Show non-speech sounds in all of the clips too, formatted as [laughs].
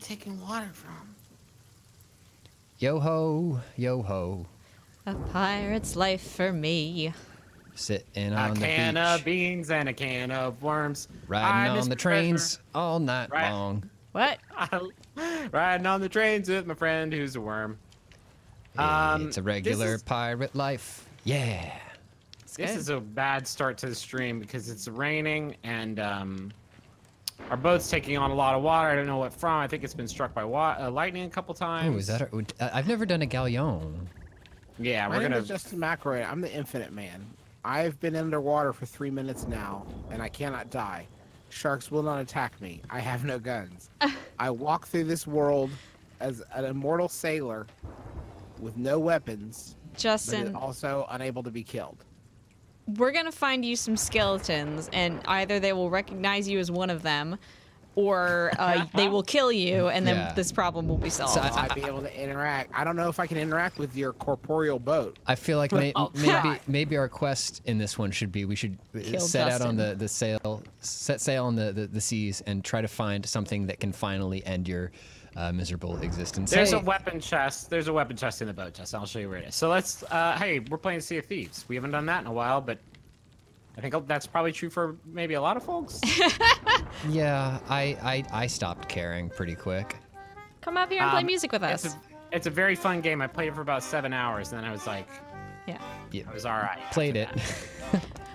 taking water from? Yo ho, yo ho. A pirate's life for me. Sitting A on the can of beans and a can of worms. riding I'm on the Mr. trains all night Right. long. What? [laughs] Riding on the trains with my friend who's a worm. Um, it's a regular is- pirate life. Yeah. This is a bad start to the stream because it's raining and um, our boat's taking on a lot of water. I don't know what from. I think it's been struck by wa- uh, lightning a couple times. Oh, is that? A, uh, I've never done a galleon. Yeah, My we're gonna. is Justin McElroy. I'm the Infinite Man. I've been underwater for three minutes now, and I cannot die. Sharks will not attack me. I have no guns. [laughs] I walk through this world as an immortal sailor with no weapons, but Justin, also unable to be killed. We're gonna find you some skeletons, and either they will recognize you as one of them, or uh, [laughs] they will kill you, and then Yeah. this problem will be solved. So Will I be able to interact? I don't know if I can interact with your corporeal boat. I feel like may, [laughs] Oh, maybe maybe our quest in this one should be we should uh, Kill set out on the the sail set sail on the, the the seas and try to find something that can finally end your uh, miserable existence. There's a weapon chest. There's a weapon chest in the boat, chest. I'll show you where it is. So let's. Uh, hey, we're playing Sea of Thieves. We haven't done that in a while, but I think that's probably true for maybe a lot of folks. [laughs] yeah, I, I I stopped caring pretty quick. Come up here and play Um, music with it's us. a, it's a very fun game. I played it for about seven hours, and then I was like, Yeah. Yeah, I was all right. played it. [laughs]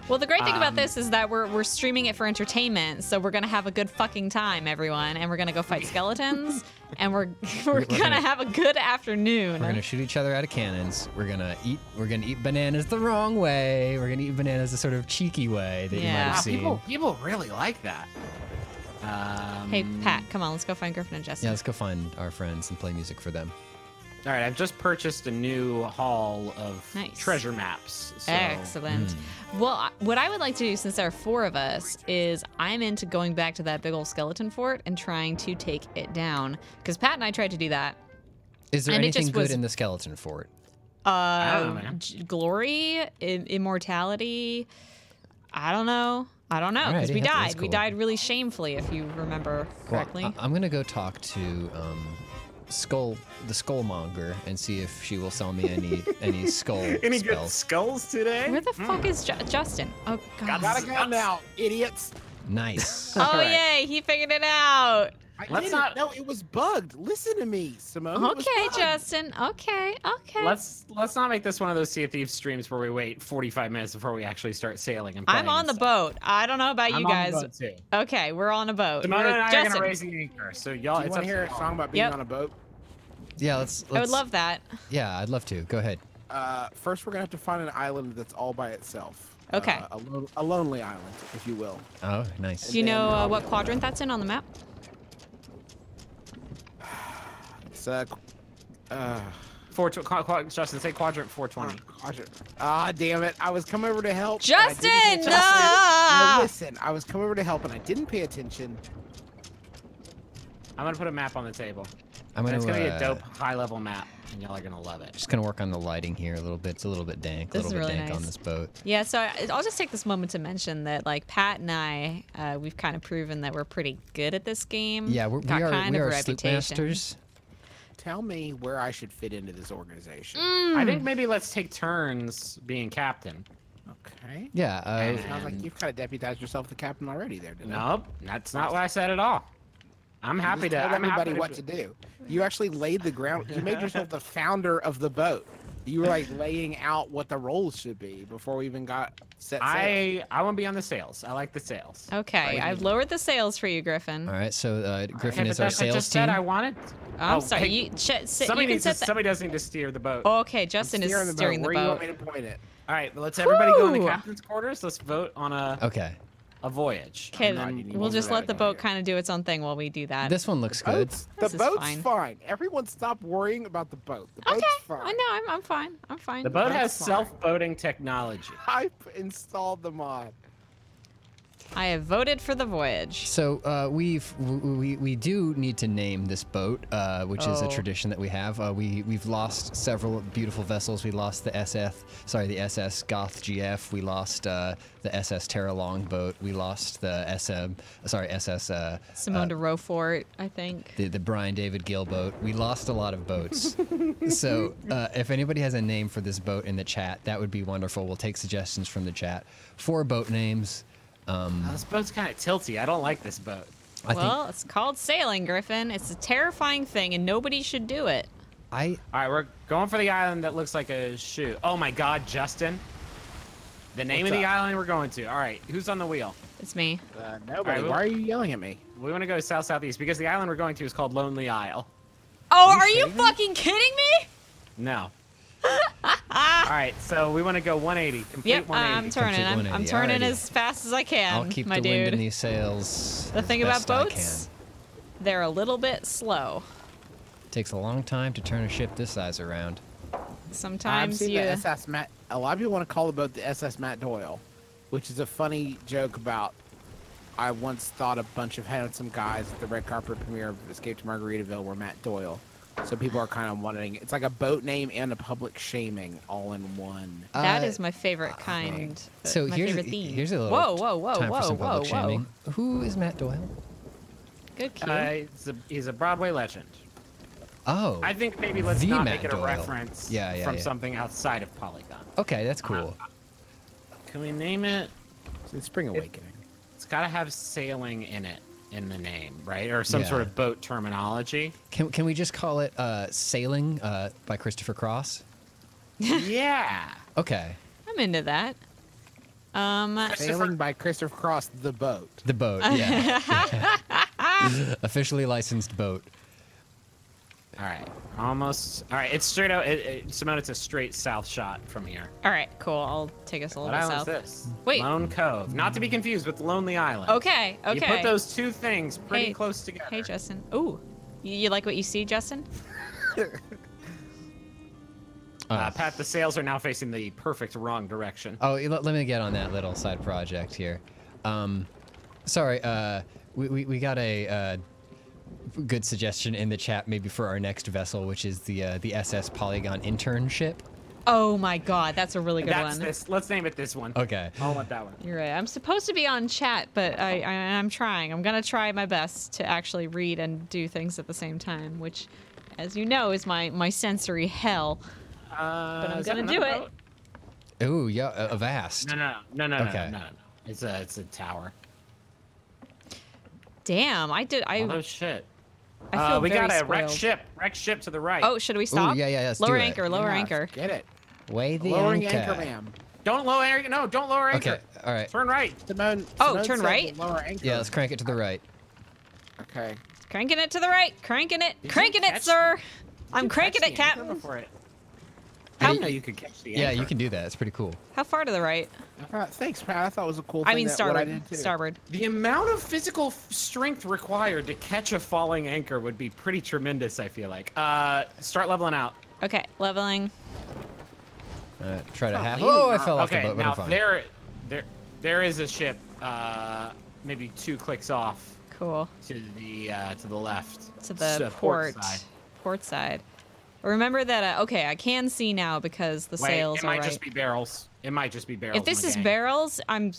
Well, the great thing about Um, this is that we're we're streaming it for entertainment, so we're gonna have a good fucking time, everyone, and we're gonna go fight skeletons, [laughs] and we're we're, We're gonna, gonna- have a good afternoon. We're gonna shoot each other out of cannons. We're gonna eat. We're gonna eat bananas the wrong way. We're gonna eat bananas the sort of cheeky way that you might Yeah. have Wow, seen. people, people really like that. Um, Hey, Pat, come on, let's go find Griffin and Jesse. Yeah, let's go find our friends and play music for them. All right, I've just purchased a new haul of Nice. treasure maps. So, Excellent. Hmm. Well, what I would like to do, since there are four of us, is I'm into going back to that big old skeleton fort and trying to take it down. Because Pat and I tried to do that. Is there anything good was- in the skeleton fort? Uh, don't know, man. j- glory, I- immortality. I don't know. I don't know because Alrighty, we died. that's We died really shamefully, if you remember correctly. Well, I, am gonna go talk to um, Skull, the Skullmonger, and see if she will sell me any [laughs] any skull Any good skulls today? Where the hmm. fuck is Ju- Justin? Oh God. Gotta go now, idiots. Nice. [laughs] Oh Alright. yay, he figured it out. I Let's didn't. No, it was bugged. Listen to me, Simone. Okay. Justin. Okay, okay. Let's let's not make this one of those Sea of Thieves streams where we wait 45 minutes before we actually start sailing and I'm on and the stuff. boat. I don't know about you I'm on the guys. boat, too. Okay, we're on a boat. Simone and I are gonna raise the anchor, so y'all. Do you it's want up to hear a song about being Yep. on a boat? Yeah, let's, let's. I would love that. Yeah, I'd love to. Go ahead. Uh, first, we're gonna have to find an island that's all by itself. Okay. Uh, a, lo- a lonely island, if you will. Oh, nice. Do you know uh, what quadrant that's in on the map? [sighs] It's uh, uh, Four, tw- qu- qu- Justin, say quadrant 420. quadrant. Ah, damn it! I was coming over to help. and I Justin, no! No, listen. I was coming over to help, and I didn't pay attention. I'm gonna put a map on the table. I'm gonna. it's gonna be a uh, dope high level map, and y'all are gonna love it. Just gonna work on the lighting here a little bit. It's a little bit dank. A This little is bit really dank on this boat. Yeah, so I- I'll just take this moment to mention that, like Pat and I, uh, we've kind of proven that we're pretty good at this game. Yeah, we're, Got we are. kind we of are a reputation. masters. Tell me where I should fit into this organization. Mm. I think maybe let's take turns being captain. Okay. Yeah. Uh, Sounds like you've kind of deputized yourself the captain already there, didn't it? Nope, that's not what I said at all. I'm You happy just to. tell I'm everybody happy what to do. You actually laid the ground. You made yourself the [laughs] founder of the boat. You were like laying out what the roles should be before we even got set. sail. I I want to be on the sails. I like the sails. Okay, I've lowered the sails for you, Griffin. all right. So uh, Griffin Okay, is our that's what I sales just team. said I wanted. I'm Oh, sorry. hey, you, ch- somebody you can needs set to, somebody does need to steer the boat. Okay, Justin is steering the steering boat. the Where boat. do you want me to point it? All right, well, let's everybody go in the captain's quarters. Let's vote on a Okay. A voyage. Okay, then we'll just let the boat kind of do its own thing while we do that. This one looks good. Boats, the boat's fine. fine. Everyone stop worrying about the boat. The boat's okay, fine. I know. I'm, I'm fine. I'm fine. The boat That's has self-boating technology. I p- installed the mod. I have voted for the voyage. So uh, we've we, we do need to name this boat, uh, which is a Oh. tradition that we have. Uh, we we've lost several beautiful vessels. We lost the SF, sorry, the SS Goth GF. We lost uh, the SS Terra Longboat. We lost the SM, sorry, SS uh, Simone de Rochefort, I think. the, the Brian David Gilbert boat. We lost a lot of boats. [laughs] so uh, if anybody has a name for this boat in the chat, that would be wonderful. We'll take suggestions from the chat. Four boat names. Um, Oh, this boat's kind of tilty. I don't like this boat. I well, it's called sailing, Griffin. It's a terrifying thing, and nobody should do it. I All right, we're going for the island that looks like a shoe. Oh my God, Justin. The name What's of the up? island we're going to. All right, who's on the wheel? It's me. Uh, nobody. well- Why are you yelling at me? We want to go south southeast because the island we're going to is called Lonely Isle. Oh, you are you fucking kidding me? No. All right, so we want to go 180. Complete Yep, 180. I'm turning. Complete I'm, I'm turning alrighty. as fast as I can, I'll keep my the dude. wind in these sails. the as thing about best I boats, they're a little bit slow. It takes a long time to turn a ship this size around. I've Sometimes seen you. the SS Matt. A lot of people want to call the boat the SS Matt Doyle, which is a funny joke about. I once thought a bunch of handsome guys at the red carpet premiere of Escape to Margaritaville were Matt Doyle. So people are kind of wondering. It's like a boat name and a public shaming all in one. That Uh, is my favorite kind. uh, So my here's favorite theme. here's a little whoa, whoa, whoa, time whoa, for some whoa, public whoa. shaming. Who is Matt Doyle? Good cue. Uh, he's, a, he's a Broadway legend. Oh, I think maybe let's not Matt make it a Doyle. reference Yeah, yeah, from yeah. something outside of Polygon. okay, that's cool. Can we name it? It's Spring Awakening. It's got to have sailing in it in the name, right? Or some sort of boat terminology. Can can we just call it uh, "Sailing" uh, by Christopher Cross? yeah. Okay, I'm into that. Um, Sailing by Christopher Cross, the boat. the boat. Yeah, [laughs] [laughs] officially licensed boat. All right. Almost. All right. It's straight out. It, it, Simone, it's a straight south shot from here. all right, cool. I'll take us a What little island's south. this? Wait. Lone Cove. Not to be confused with Lonely Island. Okay, okay. You put those two things pretty Hey- close together. Hey, Justin. Ooh, you, you like what you see, Justin? [laughs] Uh, Pat, the sails are now facing the perfect wrong direction. Oh, let, let me get on that little side project here. Um, sorry, uh, we, we, we got a uh, good suggestion in the chat maybe for our next vessel, which is the uh, the SS Polygon internship. Oh my God, that's a really good That's one. this. Let's name it this one. Okay. I want that one. You're right. I'm supposed to be on chat, but I, I I'm trying. I'm gonna try my best to actually read and do things at the same time, which, as you know, is my my sensory hell. Uh, I'm gonna do another it. boat? Ooh, yeah, a, Avast. No, no, no, no, no, Okay. no, no, no. It's a, it's a tower. Damn, I did. I Although shit. I Uh, feel we very got a wrecked ship. Wrecked ship to the right. Oh, should we stop? yeah, yeah, let's Lower anchor. Lower Yeah, anchor. Get it. Way the Lowering anchor. anchor, ma'am. Don't lower anchor. No, don't lower anchor. Okay, all right. Turn right. Simone, Oh, Simone turn right? Lower anchor. Yeah, let's crank it to the right. Okay. Cranking it to the right. Cranking it. Did Cranking it, catch- sir. I'm cranking it, the Captain. it- How- I didn't know you could catch the Yeah, anchor. you can do that. It's pretty cool. How far to the right? Uh, thanks, Pat. I thought it was a cool thing. I mean, that, what I starboard. did too. Starboard. The amount of physical f- strength required to catch a falling anchor would be pretty tremendous. I feel like. Uh, start leveling out. Okay, leveling. Uh, try to Oh, have. Oh, I fell off the okay, boat, but now I'm fine. there, there, there is a ship. Uh, maybe two clicks off Cool. to the uh, to the left. To the S- uh, port. side. Port side. Remember that. Uh, okay, I can see now because the Wait, sails it are might right. just be barrels. It might just be barrels. if this is gang. barrels, I'm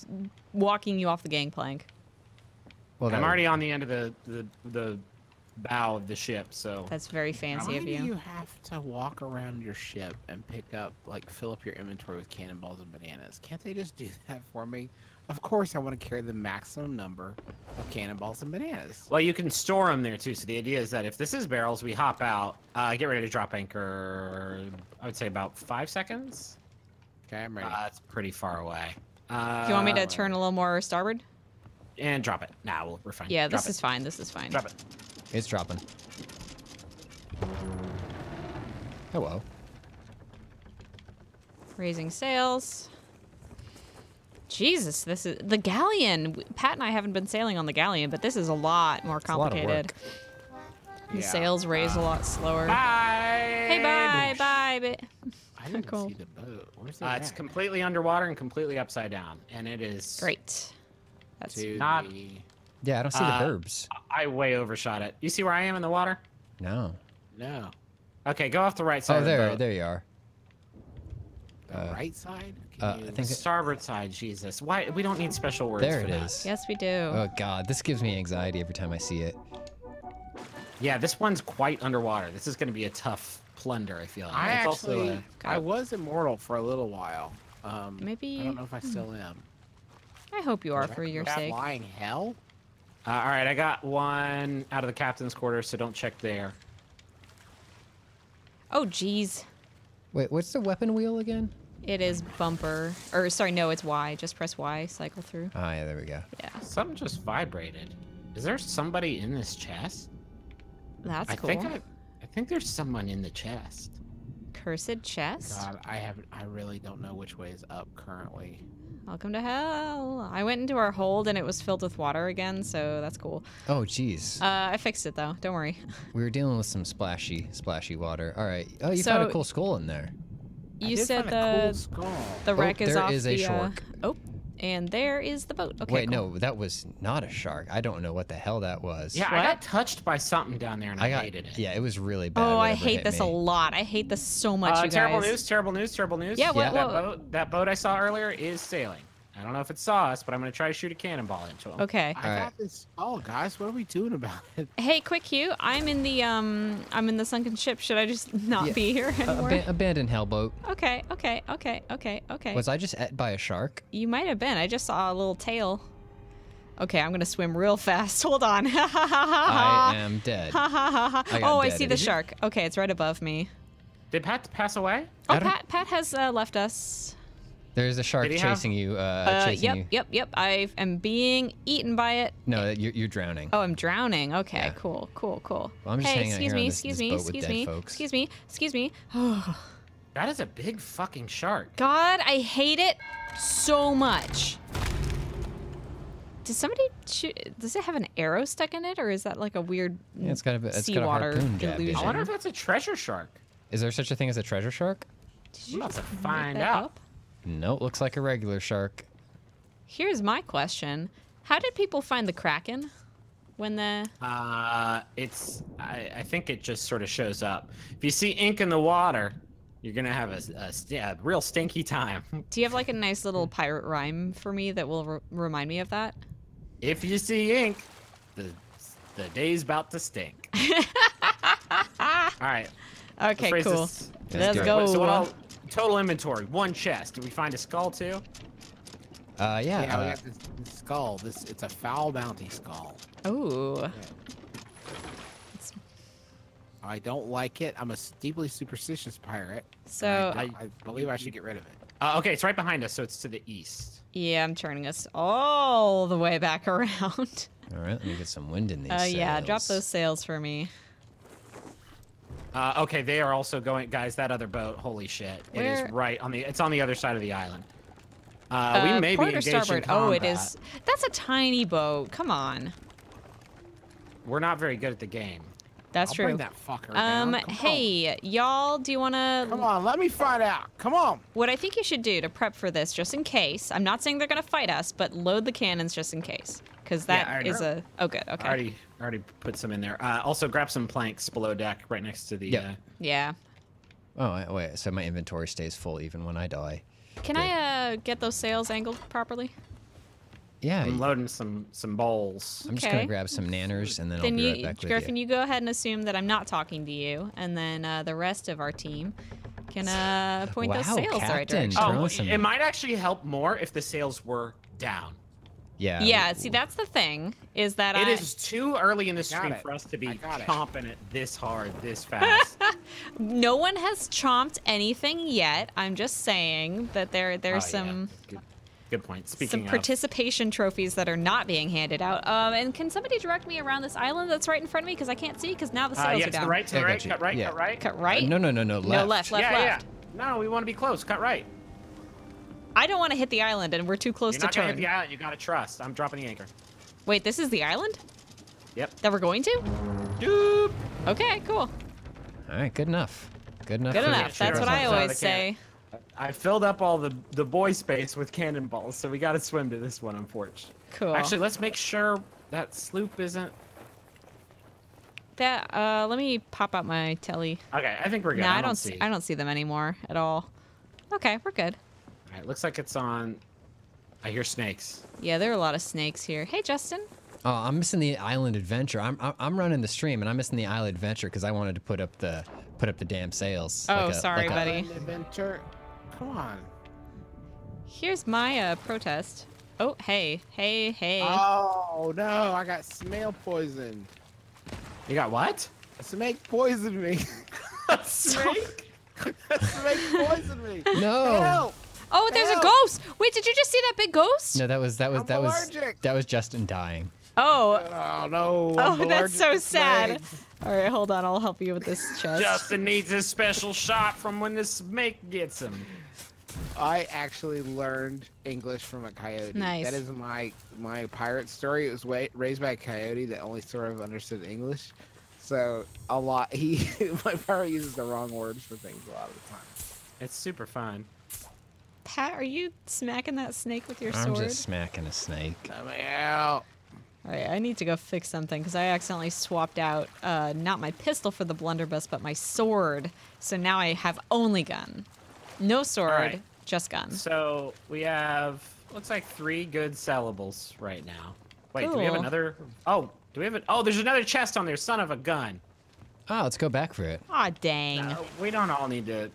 walking you off the gangplank. well, I'm already on the end of the the, the bow of the ship, so That's very fancy Why of do you. you have to walk around your ship and pick up, like, fill up your inventory with cannonballs and bananas? Can't they just do that for me? Of course, I want to carry the maximum number of cannonballs and bananas. well, you can store them there too. So the idea is that if this is barrels, we hop out, uh, get ready to drop anchor. I would say about five seconds. Okay, I'm ready. Uh, it's pretty far away. Uh, Do you want me to turn a little more starboard? and drop it? Nah, we'll, we're fine. Yeah, Drop this it. is fine. This is fine. Drop it. It's dropping. Hello. Raising sails. Jesus, this is the galleon. Pat and I haven't been sailing on the galleon, but this is a lot more a lot of complicated. The Yeah. sails raise a lot slower. Bye. Hey, bye, bye. ba- I didn't cool. see the boat. Where's the Uh, it's completely underwater and completely upside down, and it is Great. That's not- the... Yeah, I don't see Uh, the burbs. I way overshot it. You see where I am in the water? No. No, Okay, go off the right side. Oh, of the there, boat. there you are. the Uh, right side. Can uh, I think it- Starboard side, Jesus. Why? We don't need special words There for it that. is. yes, we do. Oh God, this gives me anxiety every time I see it. Yeah, this one's quite underwater. This is going to be a tough plunder. I feel. Like. I It's also actually, a- I was immortal for a little while. Um, Maybe- I don't know if I still am. I hope you are Was I for your that sake. Lying hell. Uh, all right, I got one out of the captain's quarters, so don't check there. Oh, jeez. Wait, what's the weapon wheel again? It is bumper. Or, sorry, no, it's Y. Just press Y, cycle through. Ah, yeah, there we go. Yeah, Something just vibrated. Is there somebody in this chest? that's I cool. think I, I think there's someone in the chest. Cursed chest. God, I have. I really don't know which way is up currently. Welcome to hell. I went into our hold and it was filled with water again, so that's cool. Oh, jeez. Uh, I fixed it though. Don't worry. we were dealing with some splashy, splashy water. All right. Oh, you found a cool skull in there. I You said the cool skull. the Oh, wreck is there off is a the. Uh, oh, and there is the boat. Okay. Wait, cool. no, that was not a shark. I don't know what the hell that was. Yeah, I got touched by something down there and I, I got. hated it. Yeah, it was really bad. Oh, I hate hit this a lot. I hate this so much, Uh, you terrible guys. news! Terrible news! Terrible news! Yeah, what- that what- boat, that boat I saw earlier is sailing. I don't know if it saw us, but I'm gonna try to shoot a cannonball into him. Okay. I Alright. got this. Oh, guys, what are we doing about it? [laughs] Hey, quick Hugh. I'm in the um. I'm in the sunken ship. Should I just [laughs] not Yeah. be here Uh, anymore? aban- abandoned hellboat. okay. Okay. Okay. Okay. Okay. Was I just et by a shark? You might have been. I just saw a little tail. Okay, I'm gonna swim real fast. [laughs] Hold on. Ha ha ha ha I am dead. ha ha ha ha. I got Oh, I see the shark. Okay, it's right above me. Did Pat pass away? Oh, Pat. Pat has uh, left us. There's a shark Did he have- chasing you. Uh, Uh, chasing yep, you. yep, yep. I am being eaten by it. No, you're, you're drowning. Oh, I'm drowning. Okay, Yeah. cool, cool, cool. Well, I'm just hey, hanging out excuse here on me, this- excuse this me, with excuse dead me, folks. excuse me, excuse me. [sighs] That is a big fucking shark. God, I hate it so much. Does somebody shoot, does it have an arrow stuck in it, or is that like a weird Yeah, it's got a it's got a seawater harpoon jab illusion? I wonder if that's a treasure shark. Is there such a thing as a treasure shark? Did you I'm about just to make find that out. up? No, it looks like a regular shark. Here's my question: How did people find the kraken when the? Uh, it's. I, I think it just sort of shows up. If you see ink in the water, you're gonna have a, a, a real stinky time. [laughs] Do you have like a nice little pirate rhyme for me that will re- remind me of that? If you see ink, the the day's about to stink. [laughs] All right. Okay, phrase cool. this- Let's do it. go. So what all, total inventory, one chest. Did we find a skull too? Uh, yeah. Yeah, we uh, got this, this skull. This it's a foul bounty skull. Oh, I don't like it. I'm a deeply superstitious pirate. so I, I believe I should get rid of it. Uh, okay, it's right behind us, so it's to the east. yeah, I'm turning us all the way back [laughs] around. all right, let me get some wind in these. Uh, yeah, drop those sails for me. Uh, okay, they are also going, guys. That other boat, holy shit! It Where- is right on the. It's on the other side of the island. Uh, we Uh, may be engaged in starboard? Oh, it is. That's a tiny boat. Come on. We're not very good at the game. That's I'll true. Bring that fucker Um. Hey, y'all, do you want to? Come on, let me find out. Come on. What I think you should do to prep for this, just in case. I'm not saying they're gonna fight us, but load the cannons just in case, because Yeah, that already is a. Oh, good. I Okay. Already, already put some in there. Uh, also, grab some planks below deck, right next to the. Yep. Uh, Yeah. Oh, wait, wait, so my inventory stays full even when I die. Can I uh, get those sails angled properly? Yeah, I'm loading some some bowls. I'm just gonna grab some nanners and then, then I'll be you, right back with Griffin, you. you go ahead and assume that I'm not talking to you, and then uh, the rest of our team can uh, point those Wow, sails the right direction. Oh, it might actually help more if the sails were down. Yeah. yeah, see, that's the thing is that It I is too early in the stream it. for us to be got it. chomping it this hard, this [laughs] fast. no one has chomped anything yet. I'm just saying that there there's Oh, yeah. some Good, good point. Speaking some of, participation trophies that are not being handed out. Um, and can somebody direct me around this island that's right in front of me because I can't see because now the uh, sails yeah, are to the down. right, to the right, cut right, Yeah. cut right. Cut right. no, no, no, no. Left. No, left, left, yeah, left. yeah. No, we want to be close. Cut right. I don't want to hit the island, and we're too close You're to not gonna turn. hit the island. You gotta trust. I'm dropping the anchor. Wait, this is the island Yep. that we're going to? Doop. Okay, cool. All right, good enough. Good enough. Good enough. That's what I ourselves always say. I filled up all the the boy space with cannonballs, so we got to swim to this one, unfortunately. Cool. Actually, let's make sure that sloop isn't. that uh, let me pop out my telly. Okay, I think we're good. No, I, I don't see. see. I don't see them anymore at all. Okay, we're good. All right, looks like it's on. I hear snakes. Yeah, there are a lot of snakes here. Hey, Justin. Oh, I'm missing the island adventure. I'm I'm, I'm running the stream and I'm missing the island adventure because I wanted to put up the put up the damn sails. Oh, like a- sorry, like buddy. Island Adventure. Come on. Here's my uh, protest. Oh, hey, hey, hey. Oh no, I got snail poison. You got what? A snake poisoned me. [laughs] A snake? a snake poisoned me. No. Help! Oh, there's a ghost. Wait, did you just see that big ghost? No, that was that was I'm that was that was Justin dying. Oh, Oh no. [laughs] oh, I'm that's so sad. All right, hold on. I'll help you with this [laughs] chest. Justin needs a special shot from when the snake gets him. I actually learned English from a coyote. Nice. That is my my pirate story. It was wa- raised by a coyote that only sort of understood English. So a lot. [laughs] He my pirate uses the wrong words for things a lot of the time. It's super fun. Pat, are you smacking that snake with your sword? I'm just smacking a snake. Let me out. All right, I need to go fix something because I accidentally swapped out uh, not my pistol for the blunderbuss, but my sword. So now I have only gun, no sword, right. just gun. So we have looks like three good sellables right now. Wait, do we have another? Oh, do we have it? Oh, there's another chest on there. Son of a gun. Oh, let's go back for it. Aw, dang. No, we don't all need to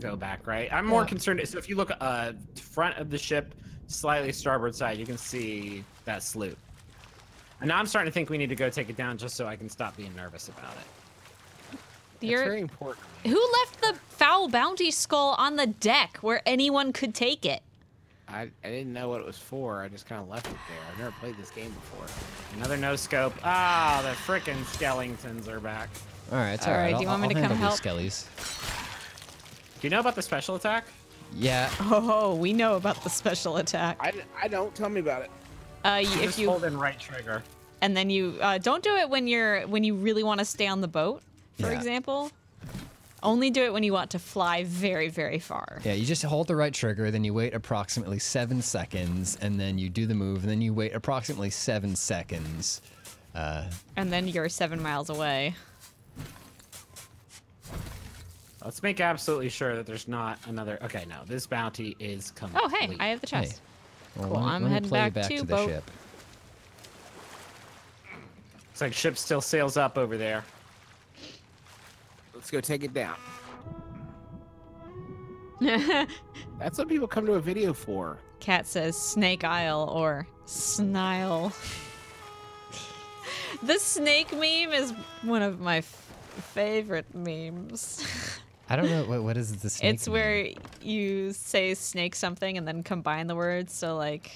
go back, right? I'm more Yeah. concerned. So if you look uh front of the ship, slightly starboard side, you can see that sloop. And now I'm starting to think we need to go take it down just so I can stop being nervous about it. It's You're- very important. Who left the foul bounty skull on the deck where anyone could take it? I, I didn't know what it was for. I just kind of left it there. I've never played this game before. Another no scope. Ah, the frickin' skeletons are back. All right, it's All all right. right, do you I'll- want me I'll to come handle these help? Skellies. Do you know about the special attack? Yeah. Oh, we know about the special attack. I, I don't tell me about it. Uh, you, if Just you hold in right trigger. and then you uh, don't do it when you're when you really want to stay on the boat, for Yeah. example. Only do it when you want to fly very, very far. Yeah, you just hold the right trigger, then you wait approximately seven seconds, and then you do the move, and then you wait approximately seven seconds. Uh, And then you're seven miles away. Let's make absolutely sure that there's not another. Okay, no, this bounty is complete. Oh, hey, I have the chest. well, Cool, me- I'm heading back back to to the boat. ship. It's like ship still sails up over there. Let's go take it down. [laughs] That's what people come to a video for. Cat says Snake Isle or Snile. [laughs] the snake meme is one of my f- favorite memes. [laughs] I don't know what what is the snake. it's mean? where you say snake something and then combine the words. So like.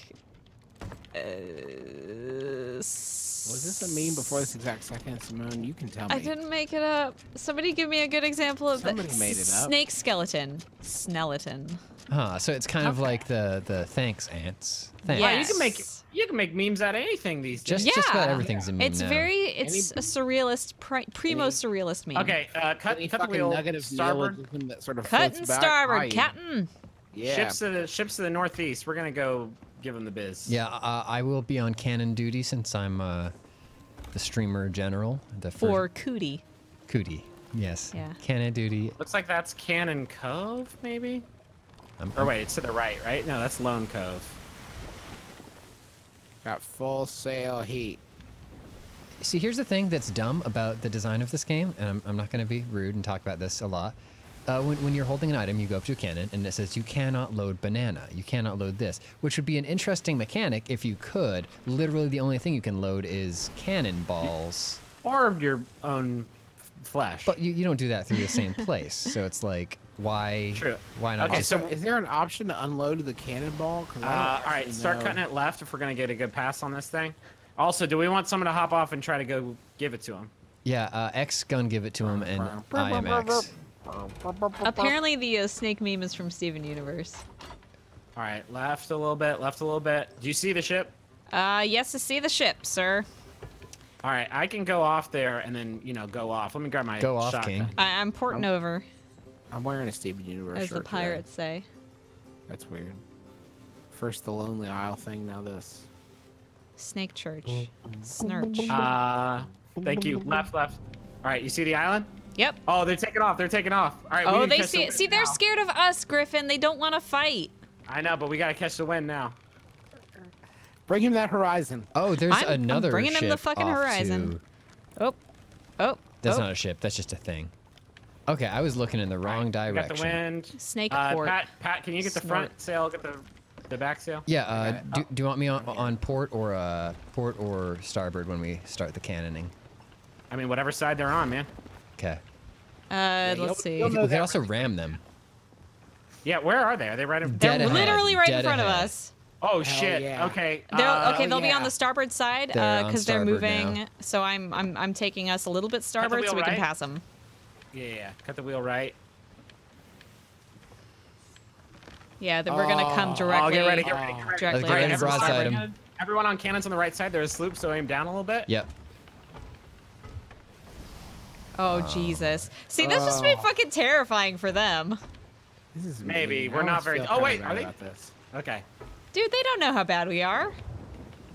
Uh, Was this a meme before this exact second, Simone? You can tell me. I didn't make it up. Somebody give me a good example of Somebody that. made it up. Snake skeleton. Sneleton. Huh, so it's kind of like the the thanks ants. Thanks. Wow, you can make Yes. You can make memes out of anything these days. Just just about Yeah. everything's a meme It's now. very. It's a surrealist, pri- primo Any- surrealist meme. Okay, uh, cut, Any cut the fucking wheel. nugget of Starboard. neologism that sort of Cut and starboard, you. Captain. Yeah. Ships to the ships to the northeast. We're gonna go give them the biz. Yeah, uh, I will be on cannon duty since I'm uh, the streamer general. The first For Cootie. cootie. Yes. Yeah. Cannon duty. Looks like that's Cannon Cove, maybe. I'm, Or wait, it's to the right, right? No, that's Lone Cove. Got full sail heat. See, here's the thing that's dumb about the design of this game, and I'm, I'm not going to be rude and talk about this a lot. Uh, when, when you're holding an item, you go up to a cannon, and it says you cannot load banana. You cannot load this, which would be an interesting mechanic if you could. Literally, the only thing you can load is cannonballs. Or your own flesh. But you, you don't do that through the same place. So it's like, why? True. Why not? Okay, just, so- Is there an option to unload the cannonball? Uh, all right, start know. cutting it left if we're gonna get a good pass on this thing. Also, do we want someone to hop off and try to go give it to him? yeah, uh, X gun give it to him, and I am X. Apparently, the uh, snake meme is from Steven Universe. All right, left a little bit, left a little bit. Do you see the ship? Uh, yes, to see the ship, sir. All right, I can go off there and then you know go off. Let me grab my Go off, shotgun. King. I- I'm porting over. I'm wearing a Steven Universe as shirt. the today. pirates say. That's weird. First the Lonely Isle thing, now this. Snake Church. Snurch. Uh, thank you. Left, left. All right, you see the island? Yep. Oh, they're taking off. They're taking off. All right. Oh, need they catch the see. wind See, they're now. scared of us, Griffin. They don't want to fight. I know, but we gotta catch the wind now. Bring him that horizon. Oh, there's I'm- I'm another bringing him the fucking horizon. to- Oh, oh. That's oh. not a ship. That's just a thing. Okay, I was looking in the wrong We got direction. the wind. Snake Uh, port. Pat, Pat, can you get the front sail? Get the the back sail. Yeah. Uh, Okay. do, do you want me on, on port or uh, port or starboard when we start the cannoning? I mean, whatever side they're on, man. Okay. Uh, you'll- let's see. We know could that also ram them. Yeah, where are they? Are they right in? front? They're ahead, literally right in dead front of us. Oh Hell shit. yeah. Okay. They're, uh, okay, oh, they'll be on the starboard side They're on because they're moving. now. So I'm I'm I'm taking us a little bit starboard so wheel we can pass them. Yeah, yeah. Cut the wheel right. Yeah, then we're gonna come Oh, directly. Oh, get ready, get ready, get ready. Directly Let's get ready to against the broadside starboard. 'em. Everyone on cannons on the right side. There's a sloop, so aim down a little bit. Yep. Oh Jesus! See, this must be Oh. fucking terrifying for them, This is Maybe. mean. We're not very- oh, wait, are they- about This. Okay. dude. They don't know how bad we are.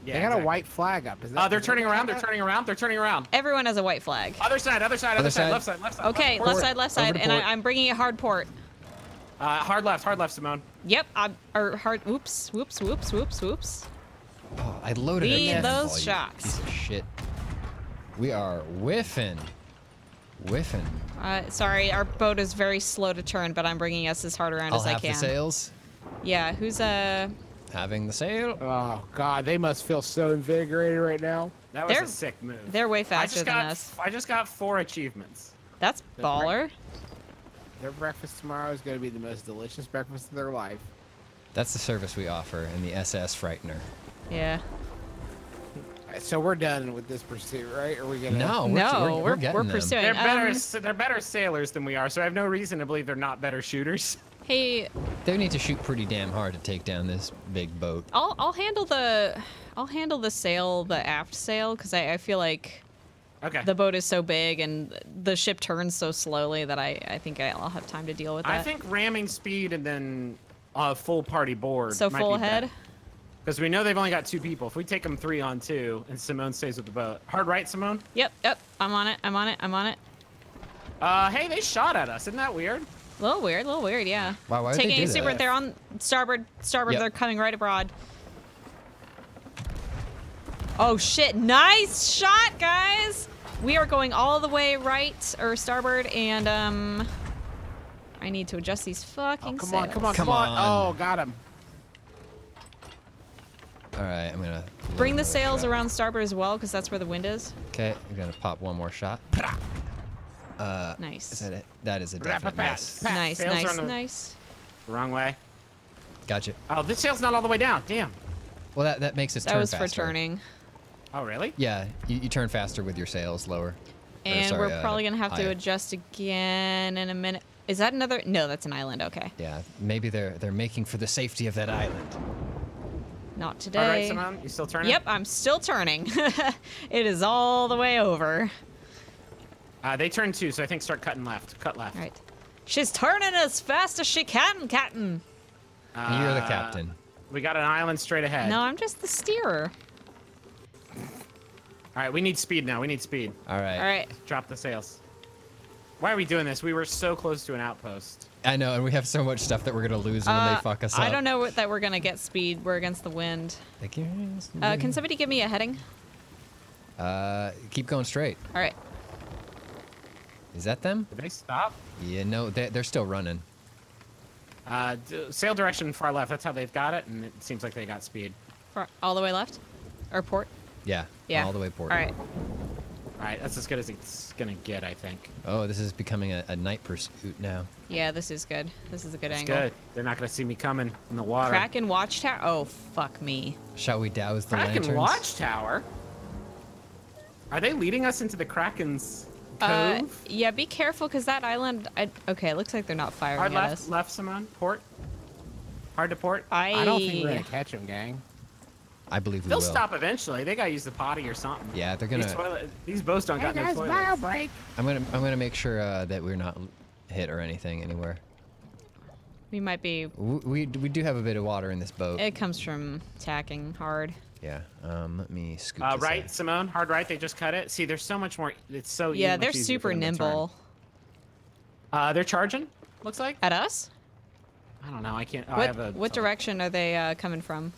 Yeah. they got exactly. a white flag up. Is that, Uh, they're turning around. They're turning around. They're turning around. Everyone has a white flag. Other side. Other side. Other Other side. side. Left side. Left side. Okay, left left side, left side, and port. I, I'm bringing a hard port. Uh, hard left. Hard left, Simone. Yep, I'm or hard. Whoops, whoops, whoops, whoops, whoops. Oh, I loaded Lead it. those Oh, you shots. Piece of shit. We are whiffing. Whiffing. Uh, sorry, our boat is very slow to turn, but I'm bringing us as hard around I'll as I have can. the sails. Yeah, who's uh? Having the sail. Oh God, they must feel so invigorated right now. That was They're- a sick move. They're way faster than got. us. I just got four achievements. That's That's baller. Their breakfast tomorrow is going to be the most delicious breakfast of their life. That's the service we offer in the SS Frightener. Yeah. So we're done with this pursuit, right? Are we gonna? No, we're, no, we're, we're, we're getting them. pursuing. They're better. Um, they're better sailors than we are, so I have no reason to believe they're not better shooters. [laughs] hey, They need to shoot pretty damn hard to take down this big boat. I'll I'll handle the I'll handle the sail, the aft sail, because I, I feel like Okay. the boat is so big and the ship turns so slowly that I I think I'll have time to deal with that. I think ramming speed and then a full party board. so full ahead. Because we know they've only got two people. If we take them three on two, and Simone stays with the boat. Hard right, Simone. Yep, yep. I'm on it. I'm on it. I'm on it. Uh, hey, they shot at us. Isn't that weird? A little weird, a little weird, yeah. Wow, why would they Taking a super, that? they're on starboard, starboard, Yep. they're coming right abroad. Oh shit, nice shot, guys! We are going all the way right, or starboard, and um... I need to adjust these fucking Oh, come on, come on. Come come on. on. Oh, got him. All right, I'm gonna. Bring the sails shot. around starboard as well, because that's where the wind is. Okay, I'm gonna pop one more shot. Uh, Nice. is that it? That is a definite Rap-a-pat. Nice, sails nice, the- nice. Wrong way. Gotcha. Oh, this sail's not all the way down. Damn. Well, that that makes us That turn was for turning. Oh, really? Yeah, you, you turn faster with your sails lower. Or, And sorry, we're uh, probably gonna have to adjust again in a minute. Is that another? No, that's an island. Okay, Yeah, maybe they're they're making for the safety of that island. not Hard right, today. Simone. You still turning? Yep, I'm still turning. [laughs] it is all the way over. Uh, they turn two, so I think start cutting left. Cut left. All right. She's turning as fast as she can, Captain. Uh, You're the captain. We got an island straight ahead. No, I'm just the steerer. All right, we need speed now. We need speed. All right. All right. Drop the sails. Why are we doing this? We were so close to an outpost. I know, and we have so much stuff that we're gonna lose when Uh, they fuck us up. I don't know what, that we're gonna get speed. We're against the wind. Like, yes, Uh, can somebody give me a heading? Uh, keep going straight. All right. Is that them? Did they stop? Yeah, no, they, they're still running. Uh, d- sail direction far left. That's how they've got it, and it seems like they got speed. For all the way left, or port. Yeah. Yeah. All the way port. All right. All right, that's as good as it's gonna get, I think. Oh, this is becoming a, a night pursuit now. Yeah, this is good. This is a good It's angle. good. They're not gonna see me coming in the water. Kraken watchtower. Oh fuck me. Shall we douse the Kraken lanterns? Watchtower. Are they leading us into the Kraken's Uh, yeah, be careful because that island. I, okay, it looks like they're not firing Hard at left, us. left, Simone. Port. Hard to port. I, I don't think we're gonna catch them, gang. I believe we They'll will. stop eventually. They gotta use the potty or something. Yeah, they're gonna. toilet, these boats don't Hey got no guys, toilets. bio break. I'm gonna. I'm gonna make sure uh, that we're not hit or anything anywhere. We might be. W- We we do have a bit of water in this boat. It comes from tacking hard. Yeah. Um. Let me scoop. Uh, right, out. Simone? Hard right? They just cut it? See, there's so much more. It's so Yeah, much they're super them to nimble. Uh, they're charging, looks like. At us? I don't know. I can't. oh, I What have a, what direction are they uh, coming from?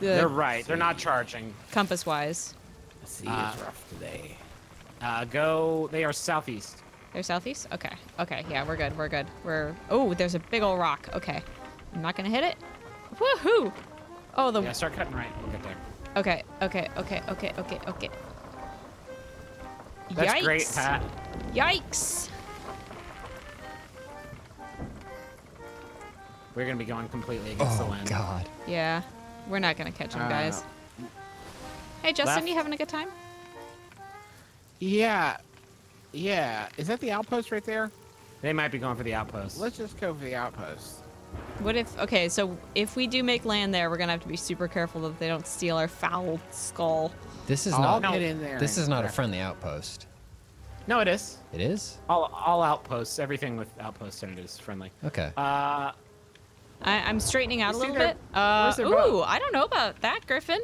They're right. They're not charging. compass wise. The sea Uh, is rough today. Uh, go. They are southeast. They're southeast? Okay. Okay, yeah, we're good. We're good. We're Oh, there's a big old rock. Okay. I'm not gonna hit it. Woohoo! Oh the Yeah, start cutting right. We'll get there. Okay, okay, okay, okay, okay, okay. That's Yikes. great, Pat. Yikes! We're gonna be going completely against the wind. Oh wind. God. Yeah. We're not gonna catch him, Uh, guys. Hey Justin, left. you having a good time? Yeah. Yeah. Is that the outpost right there? They might be going for the outpost. Let's just go for the outpost. What if okay, so if we do make land there, we're gonna have to be super careful that they don't steal our foul skull. This is I'll not. get in there. This is not a friendly outpost. No, it is. It is. All all outposts. Everything with outposts in it is friendly. Okay. Uh, I, I'm straightening out a little their- bit. Uh, ooh, boat? I don't know about that, Griffin.